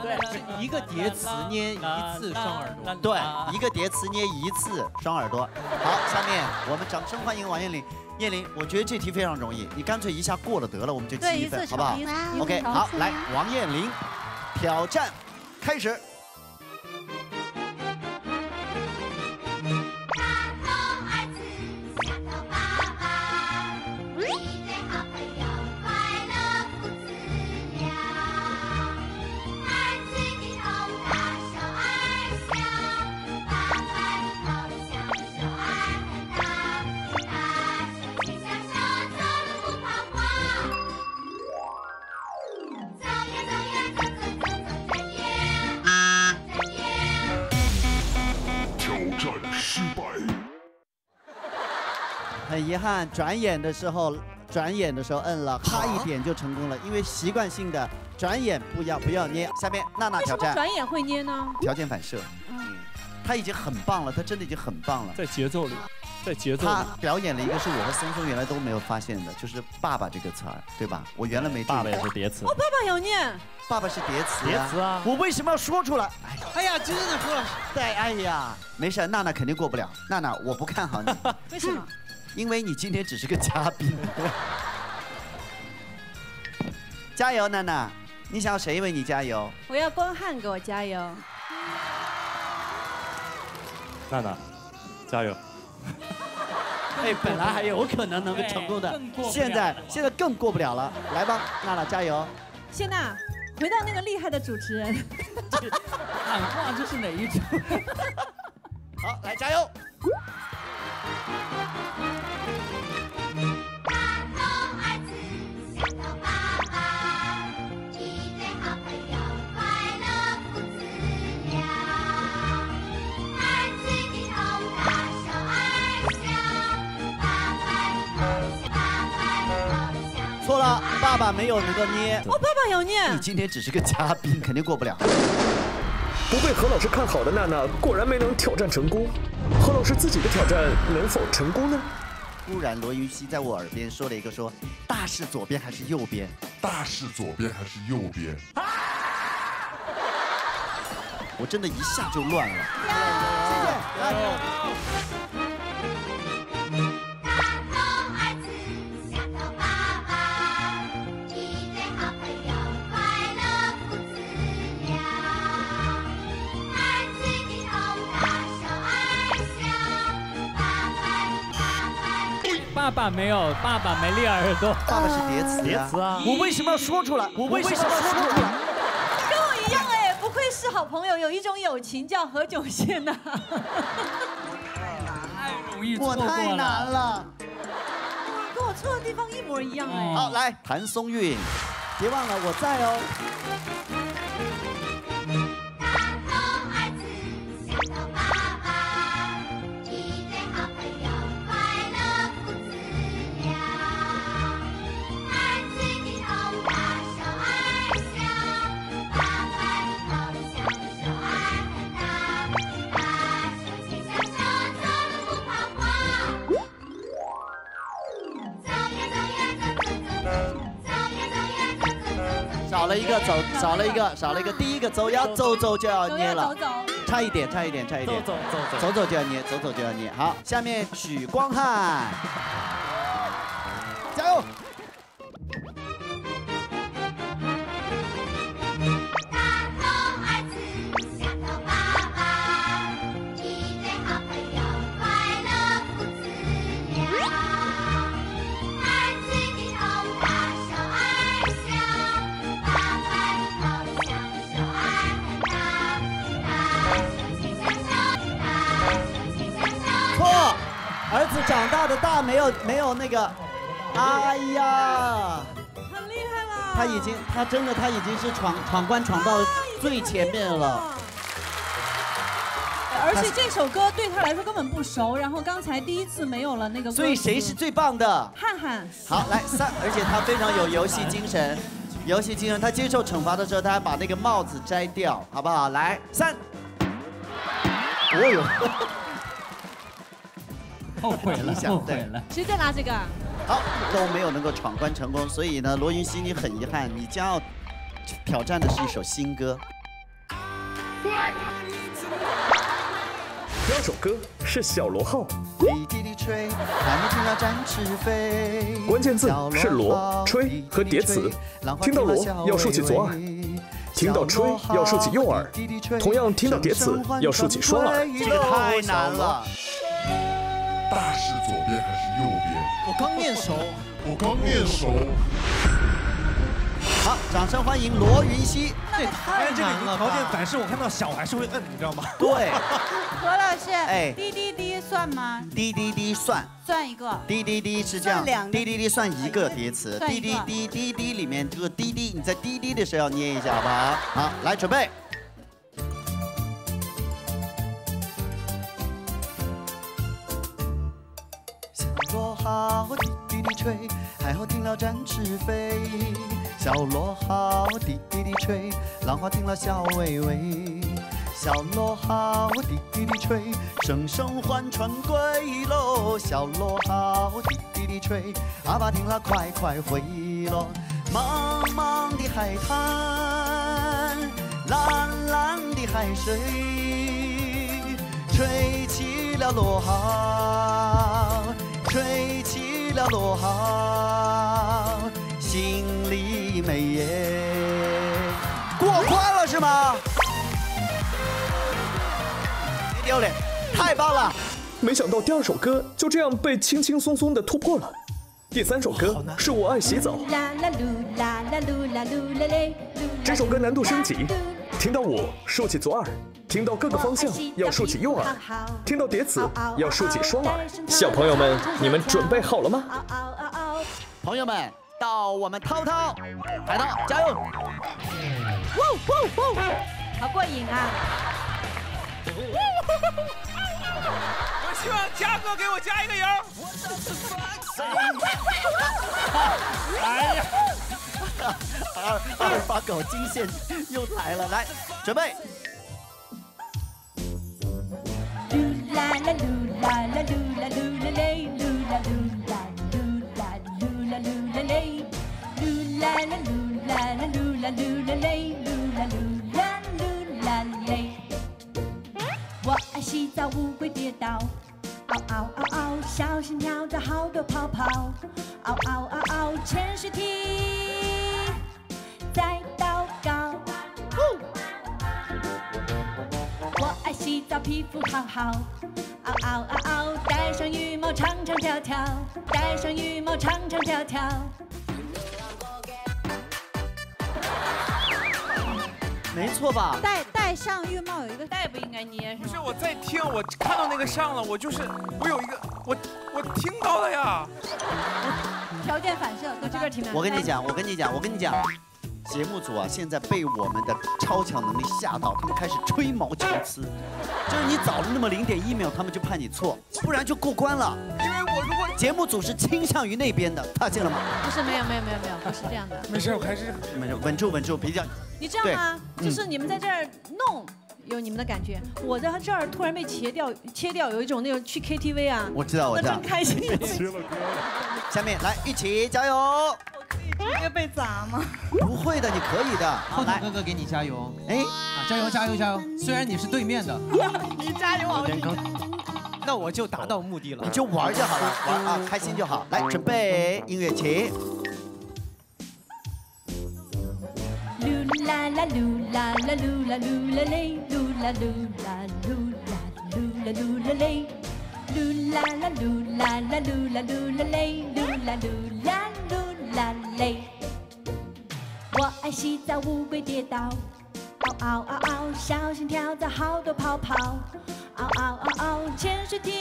对，是一个叠词捏一次双耳朵。对，一个叠词捏一次双耳朵。好，下面我们掌声欢迎王彦霖。彦霖，我觉得这题非常容易，你干脆一下过了得了，我们就积一分，好不好？OK，好，来，王彦霖，挑战开始。很遗憾，转眼的时候，转眼的时候摁了，啪一点就成功了，因为习惯性的转眼不要不要捏。下面娜娜挑战转眼会捏呢？条件反射，嗯，他已经很棒了，他真的已经很棒了。在节奏里，在节奏他里。表演了一个是我和松松原来都没有发现的，就是“爸爸”这个词儿，对吧？我原来没注意。爸爸也是叠词哦，爸爸有念。爸爸是叠词叠词啊我为什么要说出来？哎呀，哎呀，真的说了，对，哎呀，没事，娜娜肯定过不了。娜娜，我不看好你。(laughs) 为什么？因为你今天只是个嘉宾。(laughs) 加油，娜娜！你想要谁为你加油？我要光汉给我加油。娜娜，加油！(laughs) 哎，本来还有可能能够成功的现在现在更过不了了。来吧，娜娜加油！谢娜，回到那个厉害的主持人。(laughs) 喊话这是哪一种？好，来加油！爸爸没有能够捏。我，爸爸有捏你。今天只是个嘉宾，肯定过不了。不被何老师看好的娜娜，果然没能挑战成功。何老师自己的挑战能否成功呢？突然罗云熙在我耳边说了一个说，大是左边还是右边？大是左边还是右边？(laughs) 我真的一下就乱了。谢谢。爸爸没有，爸爸没立耳朵。爸爸是叠词叠词啊！我为什么要说出来？我为什么要说出来？跟我一样哎，不愧是好朋友，有一种友情叫何炅线呐。太容易我太难了。跟我错的地方一模一样哎。好，来谭松韵，别忘了我在哦。了一个走，少了一个，少了一个。第一个走要走走就要捏了，走走差一点，差一点，差一点。走走走走走就要捏，走走就要捏。好，下面许光汉，没有没有那个，哎呀，很厉害了！他已经他真的他已经是闯闯关闯到最前面了。而且这首歌对他来说根本不熟，然后刚才第一次没有了那个。所以谁是最棒的？汉汉。好，来三，而且他非常有游戏精神，游戏精神。他接受惩罚的时候，他还把那个帽子摘掉，好不好？来三，哦呦，后悔了，后悔了。谁在拿这个？好，都没有能够闯关成功，所以呢，罗云熙你很遗憾，你将要挑战的是一首新歌。第二首歌是小螺号，滴滴滴吹，还没听到展翅飞。关键字是螺、吹和叠词。听到螺要竖起左耳，听到吹要竖起右耳，同样听到叠词要竖起双耳。这个太难了。大是左边还是右边？我刚念熟，我刚念熟。好，掌声欢迎罗云熙。这太难了，条件反射，我看到小还是会摁，你知道吗？对，何老师，哎滴滴滴算吗？滴滴滴算，算一个。滴滴滴是这样滴滴滴算一个叠词，滴滴滴滴滴里面这个滴滴，你在滴滴的时候要捏一下，好不好？好，来准备。号滴滴滴吹，还好听了展翅飞。小螺号滴滴滴吹，浪花听了笑微微。小螺号滴滴滴吹，声声唤船归喽。小螺号滴滴滴吹，阿爸听了快快回喽。茫茫的海滩，蓝蓝的海水，吹起了螺号，吹起了螺号，心里美耶。过关了是吗？没丢脸，太棒了！没想到第二首歌就这样被轻轻松松的突破了。第三首歌是我爱洗澡，啦啦噜啦啦噜啦噜啦嘞。这首歌难度升级，听到我竖起左耳，听到各个方向要竖起右耳，听到叠词要竖起双耳。小朋友们，你们准备好了吗？朋友们，到我们涛涛，海涛加油！呜呜呜，好过瘾啊！我希望嘉哥给我加一个油。哎呀，二二八狗惊现又来了，来准备。啦啦啦啦啦啦，啦啦啦啦啦，啦啦啦啦啦，啦啦啦。我爱洗澡，乌龟跌倒，嗷嗷嗷嗷，小心尿好多泡泡，嗷嗷嗷嗷，潜水艇。在祷告。我爱洗澡，皮肤好好，嗷嗷嗷嗷，戴上羽毛唱唱跳跳，戴上羽毛唱唱跳跳。没错吧？戴戴上浴帽有一个戴不应该捏是吗？不是我在听，我看到那个上了，我就是我有一个我我听到了呀。条件反射，哥这个挺难。我跟你讲，我跟你讲，我跟你讲，节目组啊，现在被我们的超强能力吓到，他们开始吹毛求疵，就是你早了那么零点一秒，他们就判你错，不然就过关了。因为我如果节目组是倾向于那边的，发现了吗？不是没有没有没有没有，不是这样的。没事，我还是没事，稳住稳住，比较。你知道吗？对就是你们在这儿弄。有你们的感觉，我在这儿突然被切掉，切掉有一种那种去 KTV 啊，我知道我知道正开心。(laughs) 下面来一起加油。会被砸吗？不会的，你可以的。浩总哥哥给你加油！哎，啊加油加油加油！虽然你是对面的，你加油啊！那我就达到目的了。你就玩就好了，玩啊，开心就好。来，准备音乐起。噜啦啦噜啦啦噜啦噜啦嘞，噜啦噜啦噜啦噜啦噜啦嘞，噜啦啦噜啦啦噜啦噜啦嘞，噜啦噜啦噜啦嘞。我爱洗澡，乌龟跌倒，嗷嗷嗷嗷，小心跳蚤好多泡泡，嗷嗷嗷嗷，潜水艇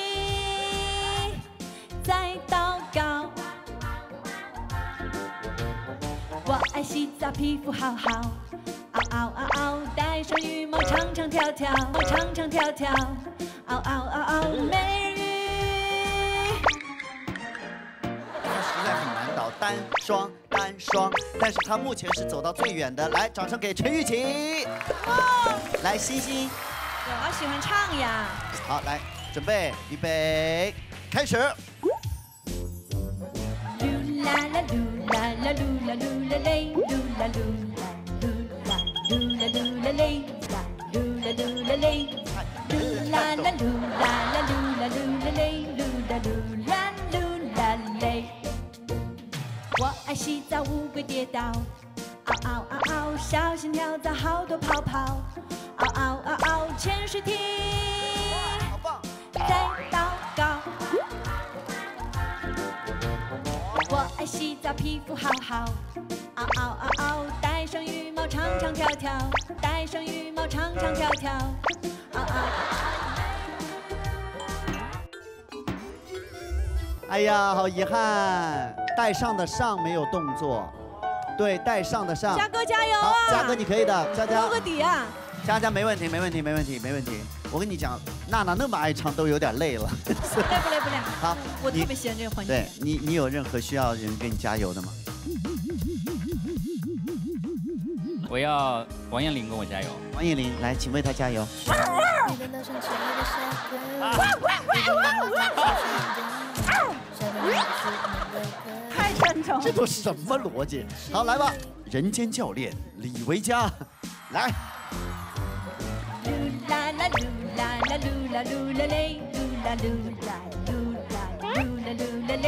在祷告。我爱洗澡，皮肤好好，嗷嗷嗷嗷，戴上羽毛长长跳跳，长长跳跳，嗷嗷嗷嗷，美实在很难倒，单双单双，但是他目前是走到最远的。来，掌声给陈玉琪。哇来，星星。我好喜欢唱呀。好，来，准备，预备，开始。噜啦啦噜啦啦噜啦噜啦嘞，噜啦噜啦噜啦噜啦噜啦嘞，啦噜啦噜啦嘞，噜啦啦噜啦啦噜啦噜啦嘞，噜啦噜啦噜我爱洗澡，乌龟跌倒，嗷嗷嗷嗷，小心跳蚤好多泡泡，嗷嗷嗷嗷，潜水艇。在祷告。我爱洗澡，皮肤好好，嗷嗷嗷嗷，戴上羽毛长长跳跳，戴上羽毛长长条条，嗷嗷。哎呀，好遗憾，带上的上没有动作。对，带上的上。嘉哥加油啊！好，嘉哥你可以的，佳佳。兜个底啊！佳佳没问题，没问题，没问题，没问题。我跟你讲，娜娜那么爱唱，都有点累了。累不累不累。(laughs) 好，我特别喜欢这个环节对。你，你有任何需要人给你加油的吗？我要王彦霖跟我加油。王彦霖，来，请为他加油。太沉重。这都什么逻辑？好，来吧，人间教练李维嘉，来。噜啦啦噜啦啦噜啦噜啦嘞，噜啦噜啦噜啦噜啦噜啦嘞，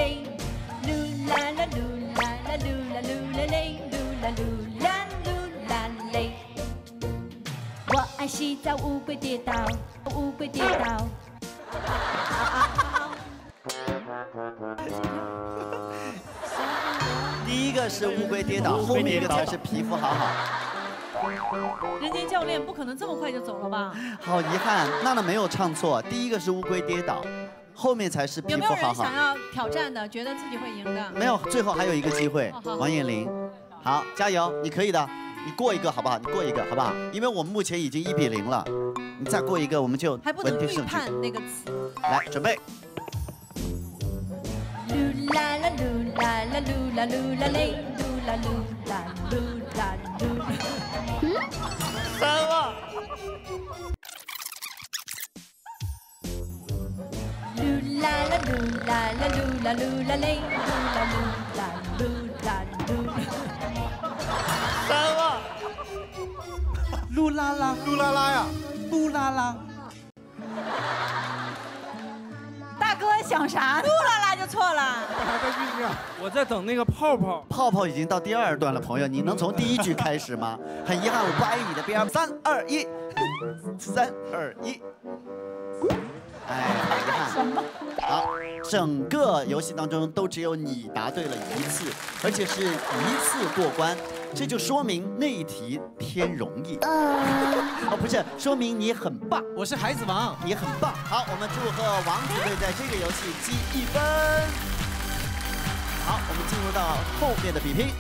噜啦啦噜啦啦噜啦噜啦嘞，噜啦噜啦噜啦嘞。我爱洗澡，乌龟跌倒，乌龟跌倒。(laughs) 第一个是乌龟跌倒，后面一个才是皮肤好好。人间教练不可能这么快就走了吧？好遗憾，娜娜没有唱错，第一个是乌龟跌倒，后面才是皮有没有肤好好人想。要挑战的？觉得自己会赢的？没有，最后还有一个机会王彦霖，好，加油，你可以的，你过一个好不好？你过一个好不好？因为我们目前已经一比零了，你再过一个，我们就还不能预。判那个词。来，准备。噜啦啦噜啦啦噜啦噜啦嘞，噜啦噜啦噜啦噜。三万。噜啦啦噜啦啦噜啦噜啦嘞，噜啦噜啦噜啦噜。三万。噜啦啦，噜啦啦呀，噜啦啦。大哥想啥？噜啦啦就错了。(laughs) 我在等那个泡泡。泡泡已经到第二段了，朋友，你能从第一句开始吗？(laughs) 很遗憾，我不挨你的边儿。三二一，三二一。哎，很遗憾。好，整个游戏当中都只有你答对了一次，而且是一次过关，这就说明那一题偏容易。(laughs) 哦，不是，说明你很棒。我是孩子王，你很棒。好，我们祝贺王子队在这个游戏积一分。好，我们进入到后面的比拼。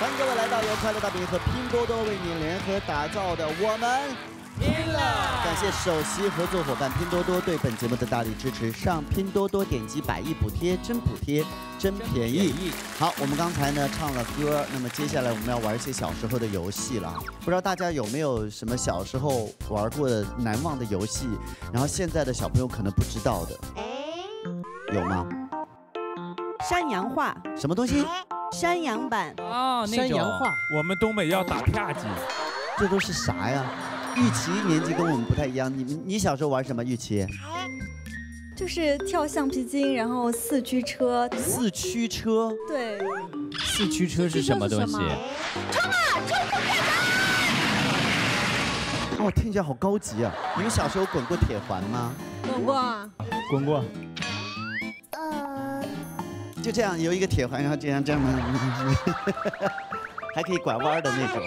欢迎各位来到由快乐大本营和拼多多为您联合打造的《我们拼了》。感谢首席合作伙伴拼多多对本节目的大力支持。上拼多多点击百亿补贴，真补贴，真便宜。好，我们刚才呢唱了歌，那么接下来我们要玩一些小时候的游戏了。不知道大家有没有什么小时候玩过的难忘的游戏，然后现在的小朋友可能不知道的，有吗？山羊画，什么东西？山羊版哦山羊画，我们东北要打啪叽，这都是啥呀？玉琪年纪跟我们不太一样，你们你小时候玩什么？玉琪？就是跳橡皮筋，然后四驱车。四驱车？对。四驱车是什么东西？冲啊！冲滚铁环！哇，听起来好高级啊！你们小时候滚过铁环吗？滚过。滚过。就这样有一个铁环，然后这样这样，还可以拐弯的那种。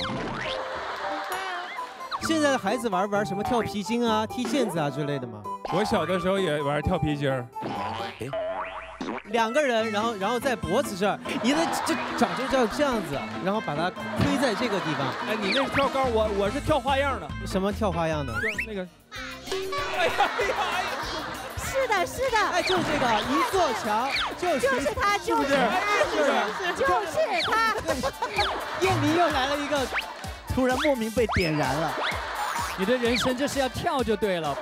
现在的孩子玩玩什么跳皮筋啊、踢毽子啊之类的吗？我小的时候也玩跳皮筋儿。两个人，然后然后在脖子这儿，一个就长就这这样子，然后把它推在这个地方。哎，你那是跳高，我我是跳花样的。什么跳花样的？就那个。哎呀哎呀哎呀！是的，是的。哎，就是这个，一座桥就是就是他，就是是就是他。叶明又来了一个，突然莫名被点燃了。你的人生就是要跳就对了。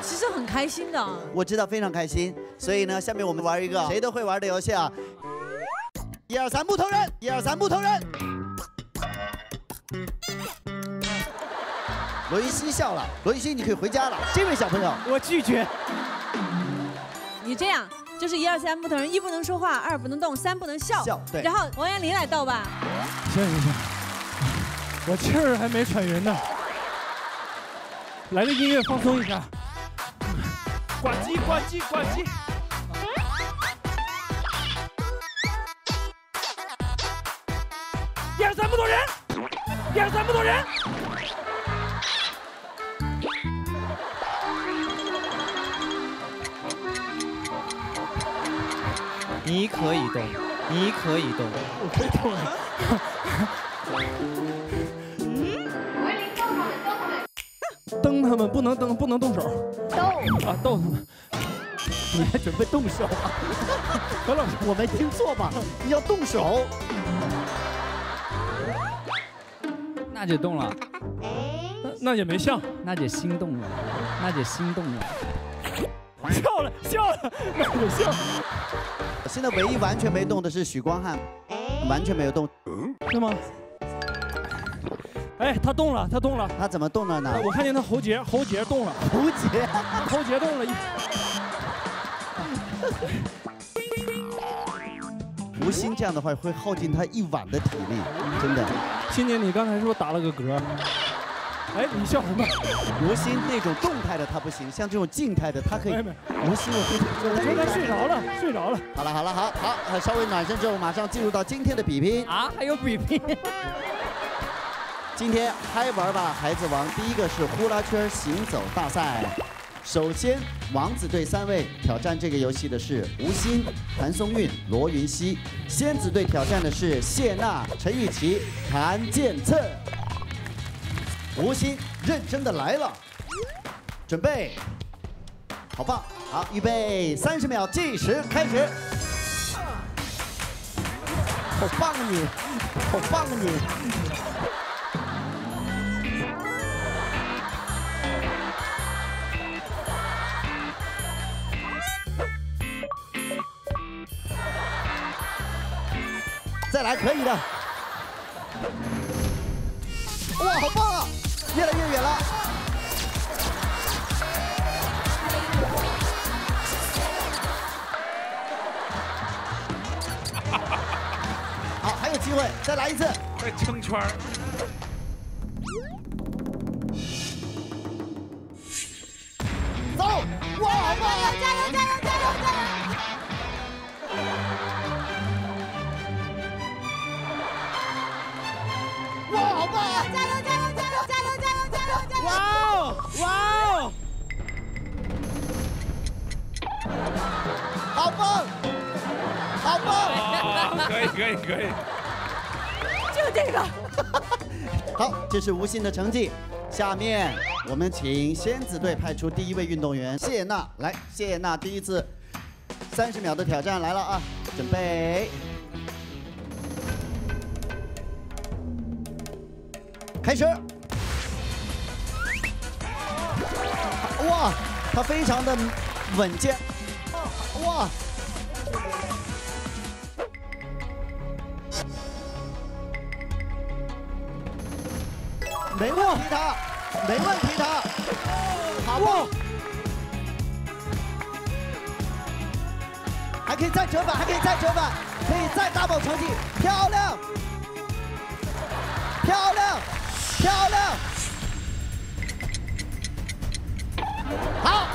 其实很开心的。我知道，非常开心。所以呢，下面我们玩一个谁都会玩的游戏啊！一二三，木头人，一二三，木头人。罗云熙笑了，罗云熙你可以回家了。这位小朋友，我拒绝。你这样就是一二三木头人，一不能说话，二不能动，三不能笑。笑对。然后王彦霖来倒吧。行行行，我气儿还没喘匀呢。来个音乐放松一下。呱唧呱唧呱唧。一二三木头人，一二三木头人。你可以动，你可以动，我可以动蹬他们不能动，不能动手。逗啊，逗他们。(laughs) 你还准备动手啊？(laughs) 何老师，我没听错吧？你要动手？娜姐动了，娜姐没笑，娜姐心动了，娜姐心动了，笑了笑了，娜姐笑。现在唯一完全没动的是许光汉，完全没有动，是吗？哎，他动了，他动了，他怎么动了呢？我看见他喉结，喉结动了，喉结，喉结动了。吴昕这样的话会耗尽他一晚的体力，真的。欣姐，你刚才是不是打了个嗝？哎，你笑什么？吴昕那种动态的他不行，像这种静态的他可以。吴昕，我我觉得他睡着了，睡着了。好了好了好好，稍微暖身之后，马上进入到今天的比拼啊，还有比拼。今天嗨玩吧孩子王，第一个是呼啦圈行走大赛。首先，王子队三位挑战这个游戏的是吴昕、谭松韵、罗云熙；仙子队挑战的是谢娜、陈钰琪、谭健次。吴昕认真的来了，准备，好棒！好，预备，三十秒计时开始。好棒啊你，好棒啊你！再来，可以的。哇，好棒啊！越来越远了。(laughs) 好，还有机会，再来一次。再撑圈儿。走！哇，好棒啊！加油加油加油加油！以可以可以。就这个。好，这是吴昕的成绩。下面我们请仙子队派出第一位运动员谢娜来，谢娜第一次三十秒的挑战来了啊，准备，开始。哇，她非常的稳健，哇。没问题的，没问题的，好棒！还可以再折返，还可以再折返，可以再 double 成绩，漂亮，漂亮，漂亮，好，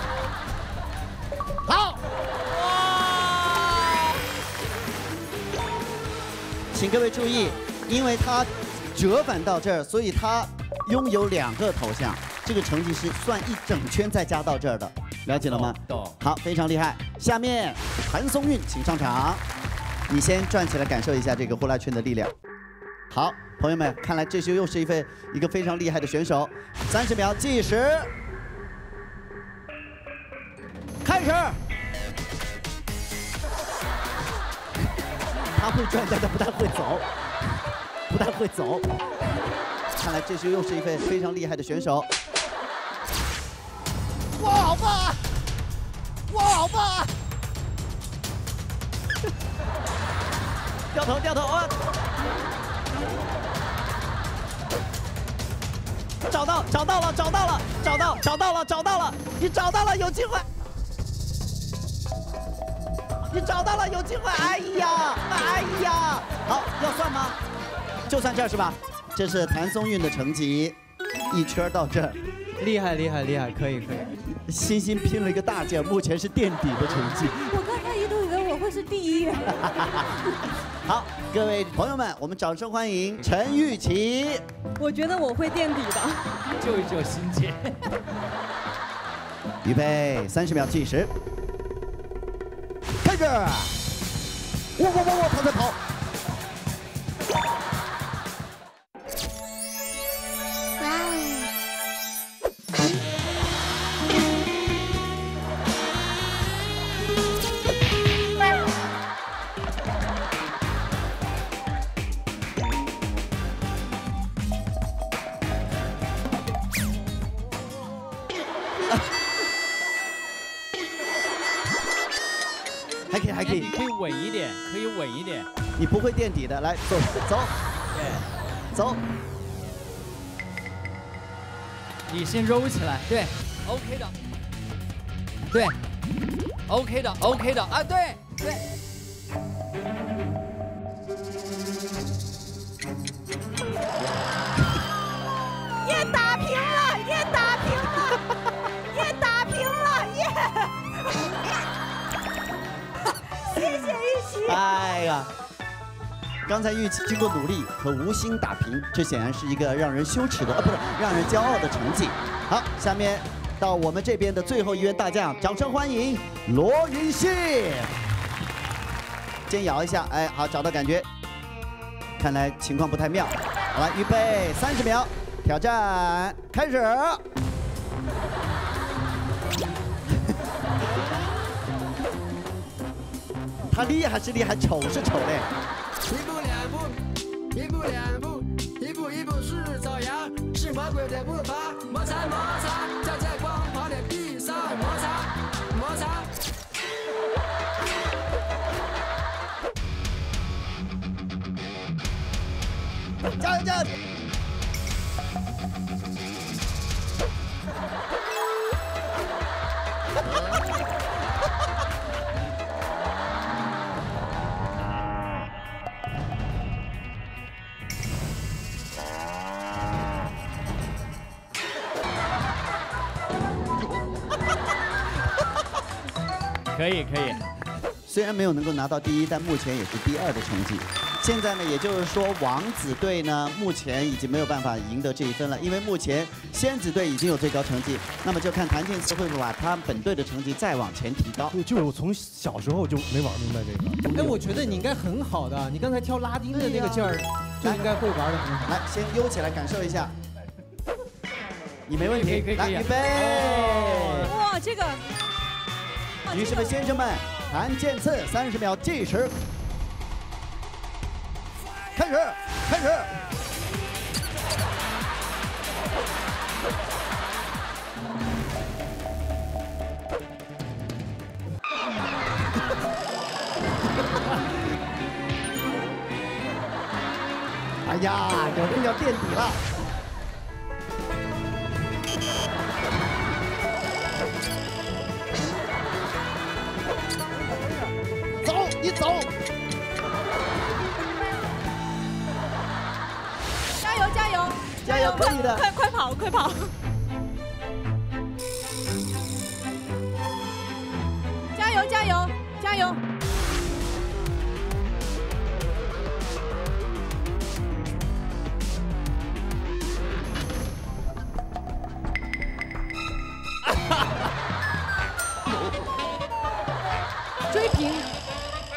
好，哇请各位注意，因为他折返到这儿，所以他拥有两个头像，这个成绩是算一整圈再加到这儿的，了解了吗？懂。好，非常厉害。下面谭松韵，请上场。你先转起来感受一下这个呼啦圈的力量。好，朋友们，看来这就又是一位一个非常厉害的选手。三十秒计时，开始。他会转，但他不太会走，不太会走。看来这是又是一位非常厉害的选手。哇，好棒啊！哇，好棒啊！(laughs) 掉头，掉头啊！找到，找到了，找到了，找到，找到了，找到了！你找到了，有机会！你找到了，有机会！哎呀，哎呀！好，要算吗？就算这是吧？这是谭松韵的成绩，一圈到这儿。厉害厉害厉害，可以可以。欣欣拼了一个大件，目前是垫底的成绩。我刚才一度以为我会是第一。(laughs) 好，各位朋友们，我们掌声欢迎 (laughs) 陈钰琪。我觉得我会垫底的。救一救欣姐。(laughs) 预备，三十秒计时，开始！我我我我，他在跑！的，来走走，对，走。你先揉起来，对，OK 的，对，OK 的，OK 的，啊，对对。耶，打平了，耶，打平了，耶，打平了，耶！谢谢玉琪。哎呀，刚才玉琪经过努力和吴昕打平，这显然是一个让人羞耻的，啊，(laughs) 不是让人骄傲的成绩。好，下面到我们这边的最后一员大将，掌声欢迎罗云熙。先摇一下，哎，好，找到感觉。看来情况不太妙。好了，预备，三十秒，挑战开始。(laughs) 他厉害是厉害，丑是丑嘞。可以可以。虽然没有能够拿到第一，但目前也是第二的成绩。现在呢，也就是说王子队呢，目前已经没有办法赢得这一分了，因为目前仙子队已经有最高成绩。那么就看谭健次会不会把他本队的成绩再往前提高。就是我从小时候就没玩明白这个。哎，我觉得你应该很好的，你刚才跳拉丁的那个劲儿，就应该会玩的很好。来，先悠起来感受一下。你没问题，来预备。哇，这个。女士们、先生们，谭健次三十秒计时，开始，开始。哎呀，有人要垫底了。可以的快快跑快跑！加油加油加油！(laughs) 追平。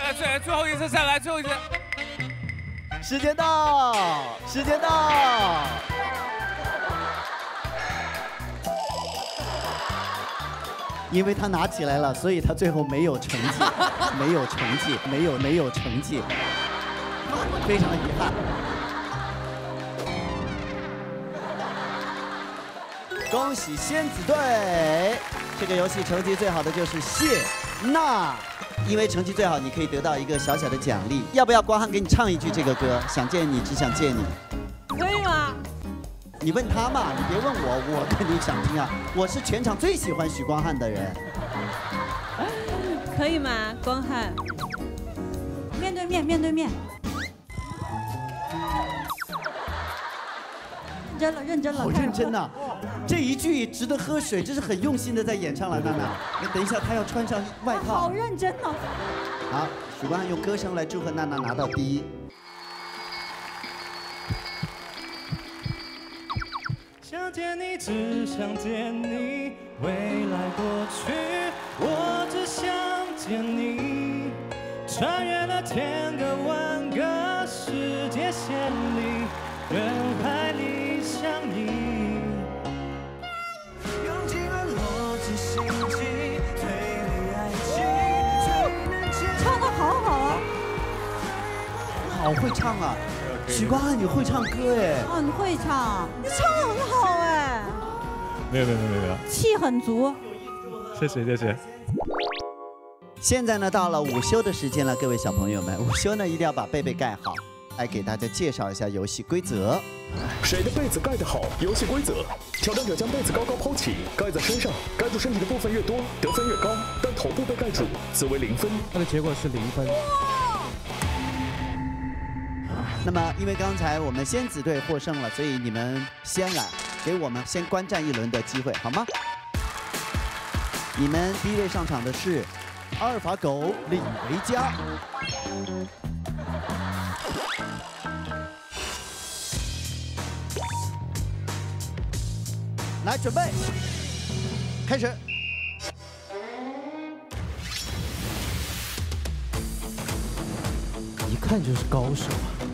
呃，最最后一次再来，最后一次。时间到，时间到。因为他拿起来了，所以他最后没有成绩，没有成绩，没有没有成绩，非常遗憾。恭喜仙子队，这个游戏成绩最好的就是谢娜，因为成绩最好，你可以得到一个小小的奖励。要不要光汉给你唱一句这个歌？想见你，只想见你。你问他嘛，你别问我，我肯定想听啊。我是全场最喜欢许光汉的人。(laughs) 可以吗？光汉，面对面，面对面。认真了，认真了。好认真呐、这一句值得喝水，这是很用心的在演唱了，娜娜。那等一下，他要穿上外套。好认真哦。好，许光汉用歌声来祝贺娜娜拿到第一。想见你，只想见你，未来过去，我只想见你。穿越了千个万个世界线里，人海里相依。用尽了逻辑心机，推理爱情，最能解唱的好好啊！好会唱啊！许光汉，你会唱歌哎？哦，你会唱，你唱得很好哎，没有没有没有没有，气很足。谢谢谢谢。现在呢，到了午休的时间了，各位小朋友们，午休呢一定要把被被盖好。来给大家介绍一下游戏规则。谁的被子盖得好？游戏规则：挑战者将被子高高抛起，盖在身上，盖住身体的部分越多，得分越高。但头部被盖住，则为零分。它的结果是零分。那么，因为刚才我们仙子队获胜了，所以你们先来，给我们先观战一轮的机会，好吗？你们第一位上场的是阿尔法狗李维嘉。来，准备，开始。一看就是高手啊！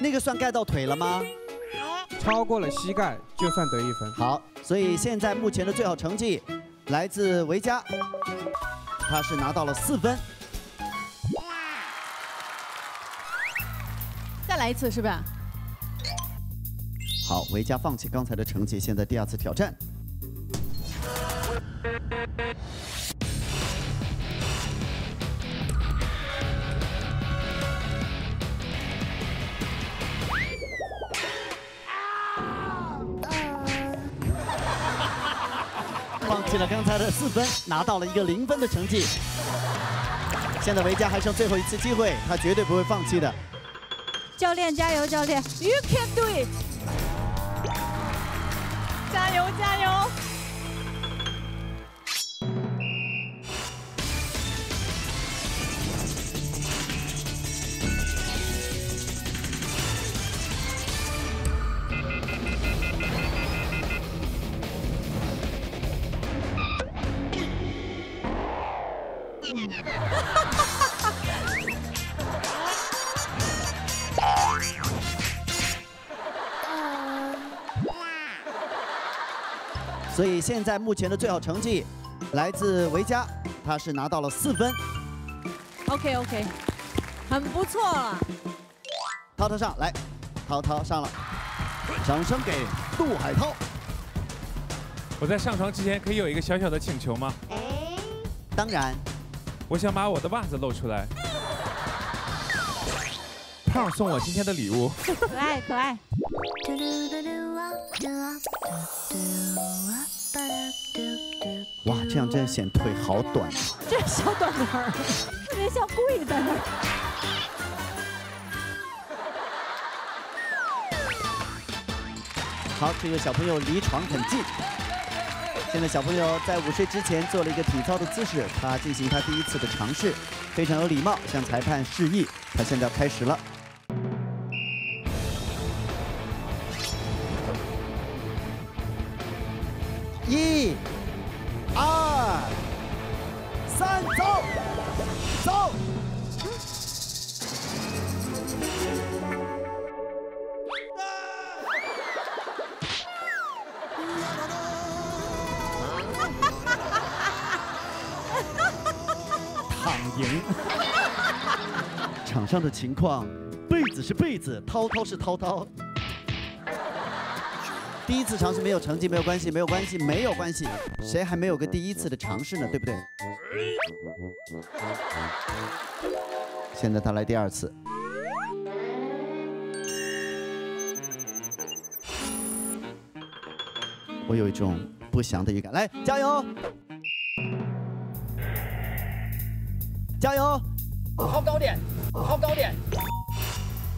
那个算盖到腿了吗？超过了膝盖就算得一分。好所以现在目前的最好成绩来自维嘉。他是拿到了四分。再来一次是不是？好维嘉放弃刚才的成绩现在第二次挑战。刚才的四分，拿到了一个零分的成绩。现在维嘉还剩最后一次机会，他绝对不会放弃的。教练加油，教练，You can do it！加油，加油！现在目前的最好成绩来自维嘉，他是拿到了四分。OK OK，很不错了。涛涛上来，涛涛上了，掌声给杜海涛。我在上床之前可以有一个小小的请求吗？当然，我想把我的袜子露出来。(laughs) 胖送我今天的礼物。可爱可爱。这样真显腿好短。(laughs) 这小短腿儿，(laughs) 特别像跪在那儿。好，这个小朋友离床很近。现在小朋友在午睡之前做了一个体操的姿势，他进行他第一次的尝试，非常有礼貌，向裁判示意。他现在要开始了。赢。(laughs) 场上的情况，被子是被子，涛涛是涛涛。第一次尝试没有成绩没有关系，没有关系，没有关系。谁还没有个第一次的尝试呢？对不对？现在他来第二次。我有一种不祥的预感，来，加油！加油！抛高点，抛高点，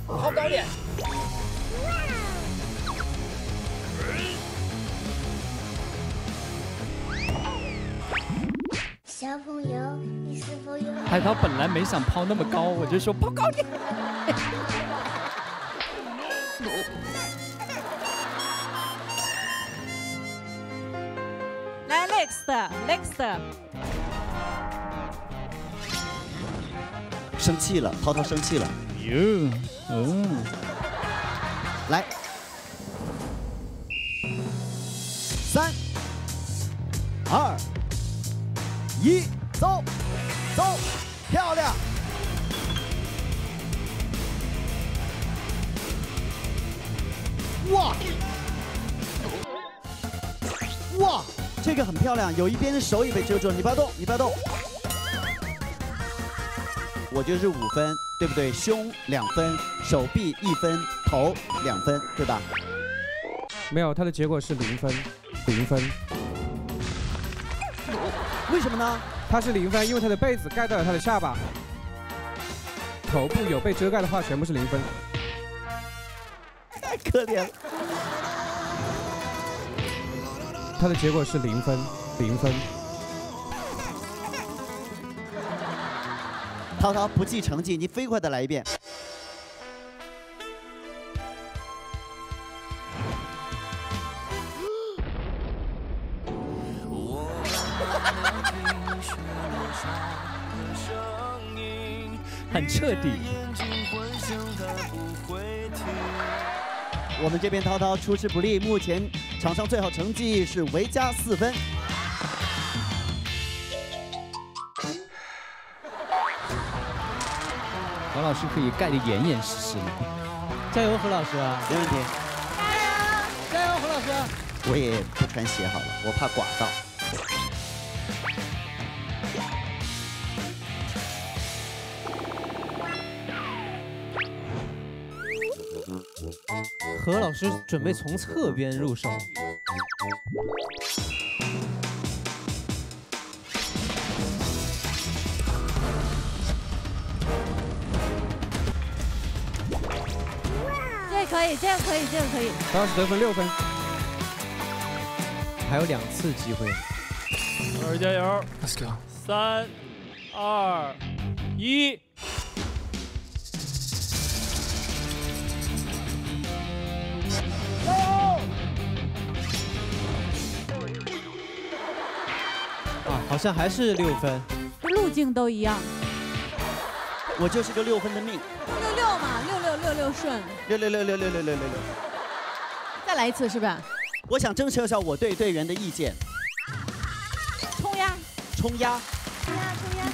抛高点。小朋友，你是否有？海涛本来没想抛那么高，我就说抛高点。来，next，next。生气了，涛涛生气了。哟，嗯，来，三、二、一，走，走，漂亮！哇，哇，这个很漂亮，有一边的手也被遮住了，你不要动，你不要动。我觉得是五分，对不对？胸两分，手臂一分，头两分，对吧？没有，他的结果是零分，零分。为什么呢？他是零分，因为他的被子盖到了他的下巴，头部有被遮盖的话，全部是零分。太可怜了。它的结果是零分，零分。涛涛不计成绩，你飞快的来一遍。很彻底。我们这边涛涛出师不利，目前场上最好成绩是维加四分。王老师可以盖得严严实实的。加油，何老师！没问题。加油，何老师！我也不穿鞋好了，我怕刮到。何老师准备从侧边入手。可以，这个可以，这个可以。当时得分六分，还有两次机会。何老师加油！Let's go！三、二、一。啊，好像还是六分。路径都一样。我就是个六分的命。六六嘛，六六顺。六六六六六六六六六。再来一次是吧？我想征求一下我对队员的意见。冲压。冲压。冲压冲压。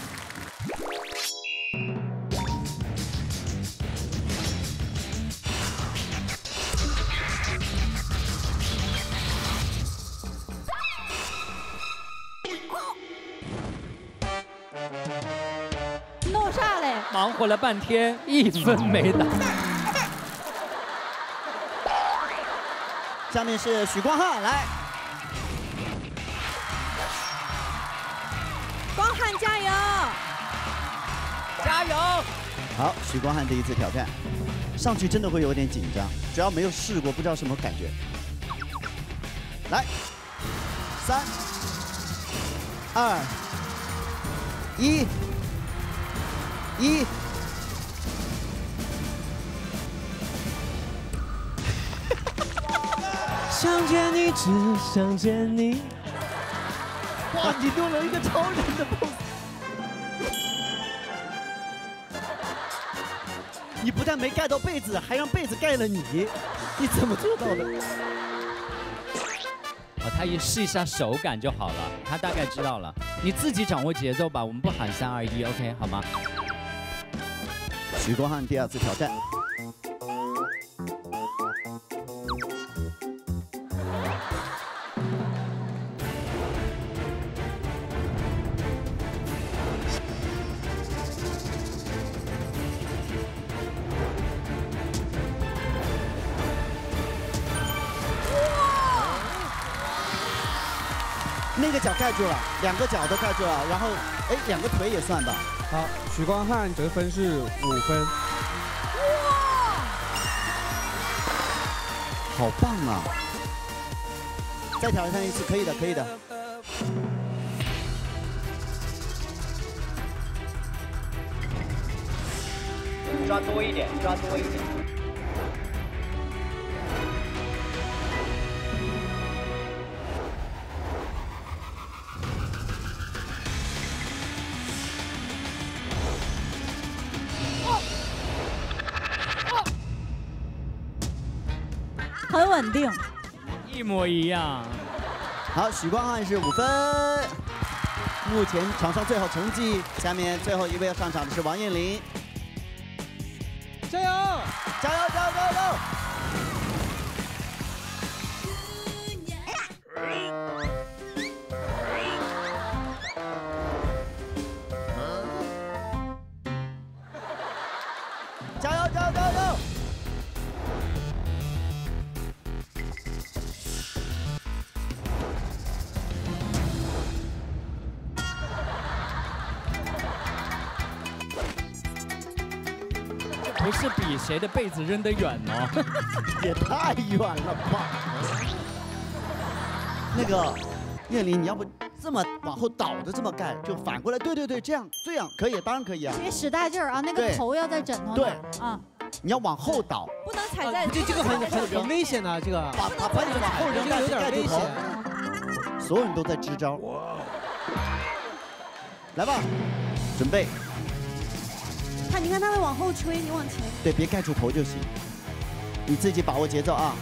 弄啥嘞？忙活了半天，一分没打。下面是许光汉来，光汉加油！加油！好，许光汉第一次挑战，上去真的会有点紧张，主要没有试过，不知道什么感觉。来，三、二、一、一。想见你，只想见你。哇，你弄了一个超人的 pose。你不但没盖到被子，还让被子盖了你，你怎么做到的？哦，他一试一下手感就好了，他大概知道了。你自己掌握节奏吧，我们不喊三二一，OK 好吗？许光汉第二次挑战。脚盖住了，两个脚都盖住了，然后哎，两个腿也算吧。好，许光汉得分是五分。哇好棒啊！再挑战一次，可以的，可以的。抓多一点，抓多一点。一样。好，许光汉是五分，目前场上最好成绩。下面最后一位要上场的是王彦霖，加油！谁的被子扔得远呢，(laughs) 也太远了吧！那个叶琳，你要不这么往后倒着这么盖，就反过来，对对对，这样这样可以，当然可以啊。别使大劲儿啊，那个头要在枕头对啊，你要往后倒，不能踩在。这这个很很很危险的，这个把把把你往后扔，这个有点危盖住头险。所有人都在支招。来吧，准备，他你看他会往后吹，你往前。对别盖住头就行。你自己把握节奏啊。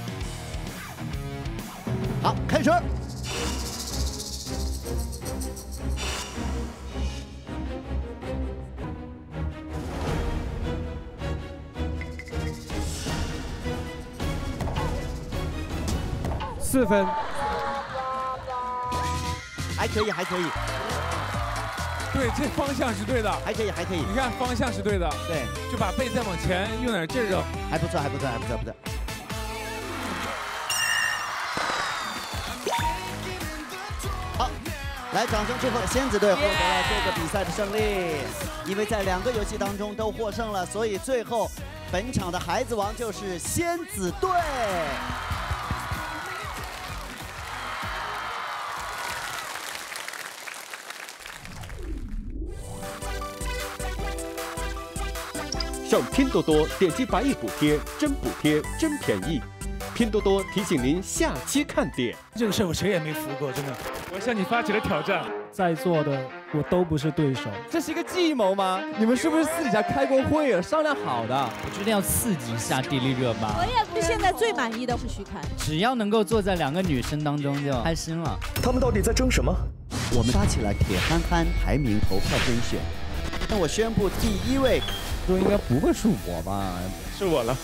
好开始四分。还可以还可以。对，这方向是对的，还可以，还可以。你看方向是对的，对，就把背再往前，用点劲儿扔，还不错，还不错，还不错，不错。好，来，掌声祝贺仙子队获得了这个比赛的胜利，因为在两个游戏当中都获胜了，所以最后本场的孩子王就是仙子队。上拼多多点击百亿补贴，真补贴真便宜。拼多多提醒您下期看点。这个事我谁也没服过，真的。我向你发起了挑战，在座的我都不是对手。这是一个计谋吗？你们是不是私底下开过会了，商量好的？我决定要刺激一下迪丽热巴。我也不现在最满意的是徐凯，只要能够坐在两个女生当中就开心了。他们到底在争什么？我们发起了铁憨憨排名投票甄选，那我宣布第一位，都应该不会是我吧？是我了。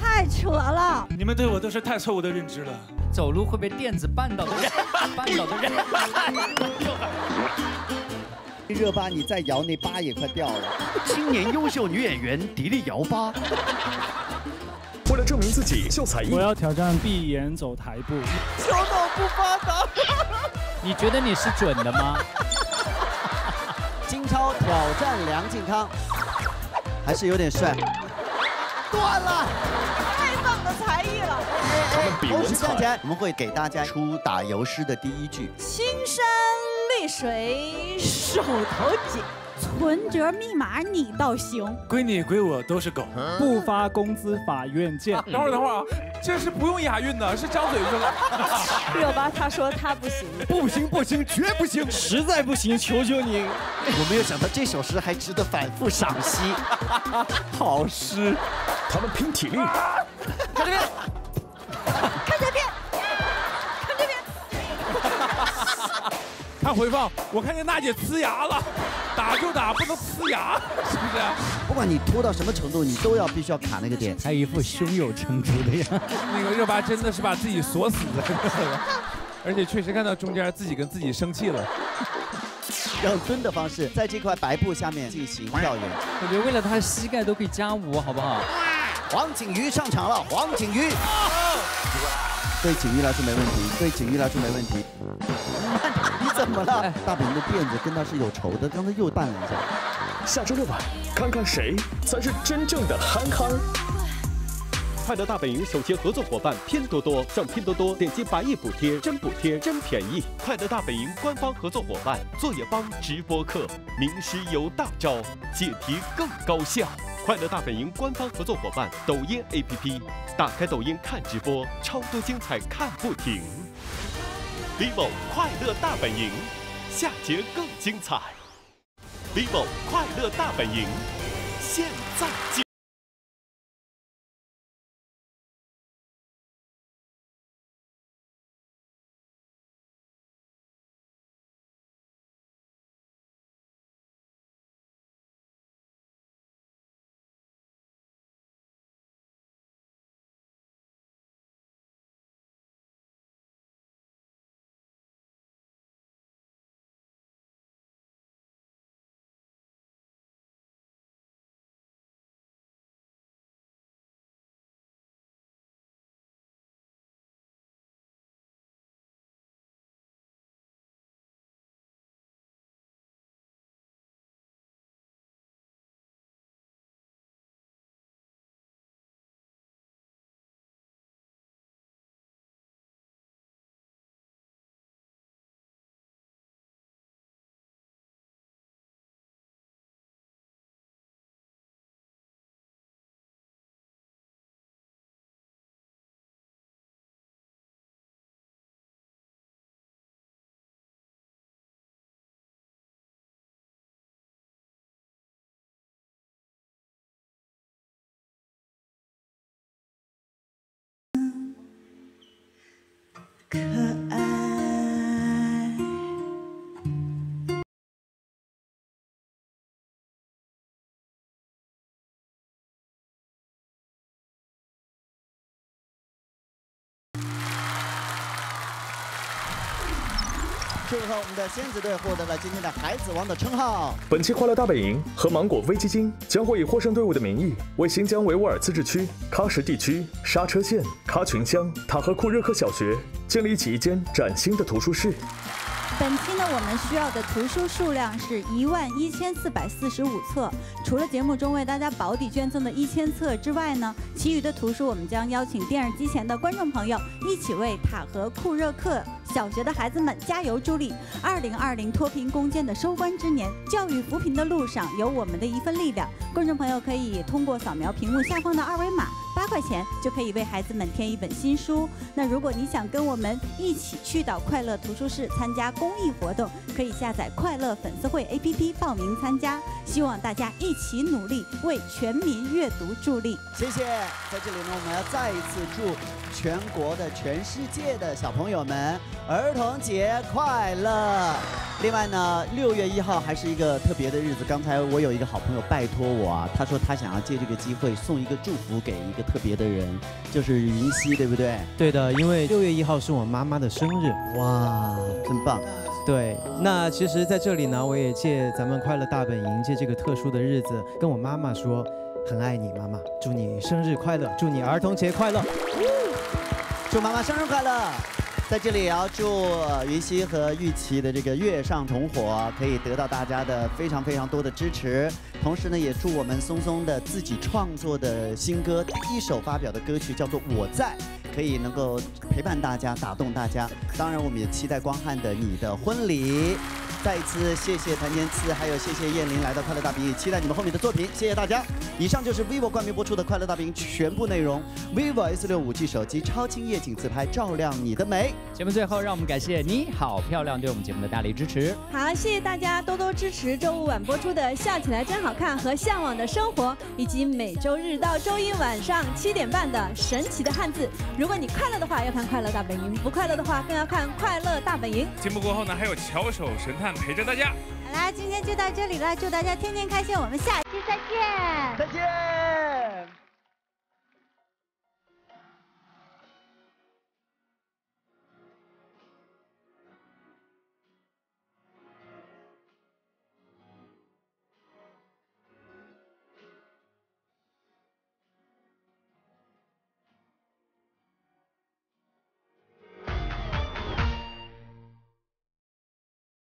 太扯了！你们对我都是太错误的认知了。走路会被垫子绊倒的人，(laughs) 绊倒的人。热巴，你再摇那疤也快掉了。青年优秀女演员迪丽摇巴，为了证明自己秀才艺，我要挑战闭眼走台步。小脑不发达。(laughs) 你觉得你是准的吗？金超挑战梁靖康，还是有点帅。断了，太棒的才艺了！同时站起来，我们会给大家出打油诗的第一句：青山绿水手头紧，存折密码你倒行。归你归我都是狗，不发工资法院见。(laughs) 等会儿等会儿啊，这是不用押韵的，是张嘴就来。(laughs) 热巴他说他不行，不行不行，绝不行，实在不行，求求你！我没有想到这首诗还值得反复赏析，(laughs) 好诗。他们拼体力，看这边，看这边，看回放，我看见娜姐呲牙了，(laughs) 打就打，不能呲牙，(laughs) 是不是？不管你拖到什么程度，你都要必须要卡那个点。还一副胸有成竹的样子。(laughs) 那个热巴真的是把自己锁死了，而且确实看到中间自己跟自己生气了。让蹲的方式在这块白布下面进行跳远。我觉得为了他膝盖都可以加五，好不好？黄景瑜上场了，黄景瑜。对景瑜来说没问题，对景瑜来说没问题。你怎么了？大本营的辫子跟他是有仇的，刚才又绊了一下。下周六晚，看看谁才是真正的憨憨。快乐大本营首席合作伙伴拼多多，上拼多多点击百亿补贴，真补贴真便宜。快乐大本营官方合作伙伴作业帮直播课，名师有大招，解题更高效。快乐大本营官方合作伙伴抖音 APP，打开抖音看直播，超多精彩看不停。Vivo 快乐大本营，下节更精彩。vivo 快乐大本营，现在就。可爱。祝贺我们的仙子队获得了今天的孩子王的称号。本期快乐大本营和芒果微基金将会以获胜队伍的名义，为新疆维吾尔自治区喀什地区莎车县喀群乡塔河库热克小学建立起一间崭新的图书室。本期呢，我们需要的图书数量是一万一千四百四十五册。除了节目中为大家保底捐赠的一千册之外呢，其余的图书我们将邀请电视机前的观众朋友一起为塔河库热克小学的孩子们加油助力。二零二零脱贫攻坚的收官之年，教育扶贫的路上有我们的一份力量。观众朋友可以通过扫描屏幕下方的二维码。八块钱就可以为孩子们添一本新书。那如果你想跟我们一起去到快乐图书室参加公益活动，可以下载快乐粉丝会 APP 报名参加。希望大家一起努力，为全民阅读助力。谢谢，在这里呢，我们要再一次祝全国的、全世界的小朋友们儿童节快乐。另外呢，六月一号还是一个特别的日子。刚才我有一个好朋友拜托我啊，他说他想要借这个机会送一个祝福给一个特别的人，就是云溪，对不对？对的，因为六月一号是我妈妈的生日。哇，真棒！对，那其实在这里呢，我也借咱们快乐大本营，借这个特殊的日子，跟我妈妈说，很爱你，妈妈，祝你生日快乐，祝你儿童节快乐，祝妈妈生日快乐。在这里也要祝云溪和玉琪的这个月上重火可以得到大家的非常非常多的支持，同时呢，也祝我们松松的自己创作的新歌第一首发表的歌曲叫做《我在》，可以能够陪伴大家，打动大家。当然，我们也期待光汉的你的婚礼。再一次谢谢谭健次，还有谢谢燕玲来到快乐大本营，期待你们后面的作品。谢谢大家。以上就是 vivo 冠名播出的快乐大本营全部内容。vivo S 六五 G 手机超清夜景自拍，照亮你的美。节目最后，让我们感谢你好漂亮对我们节目的大力支持。好，谢谢大家多多支持周五晚播出的《笑起来真好看》和《向往的生活》，以及每周日到周一晚上七点半的《神奇的汉字》。如果你快乐的话，要看《快乐大本营》；不快乐的话，更要看《快乐大本营》。节目过后呢，还有巧手神探陪着大家。好啦，今天就到这里了，祝大家天天开心，我们下期再见。再见。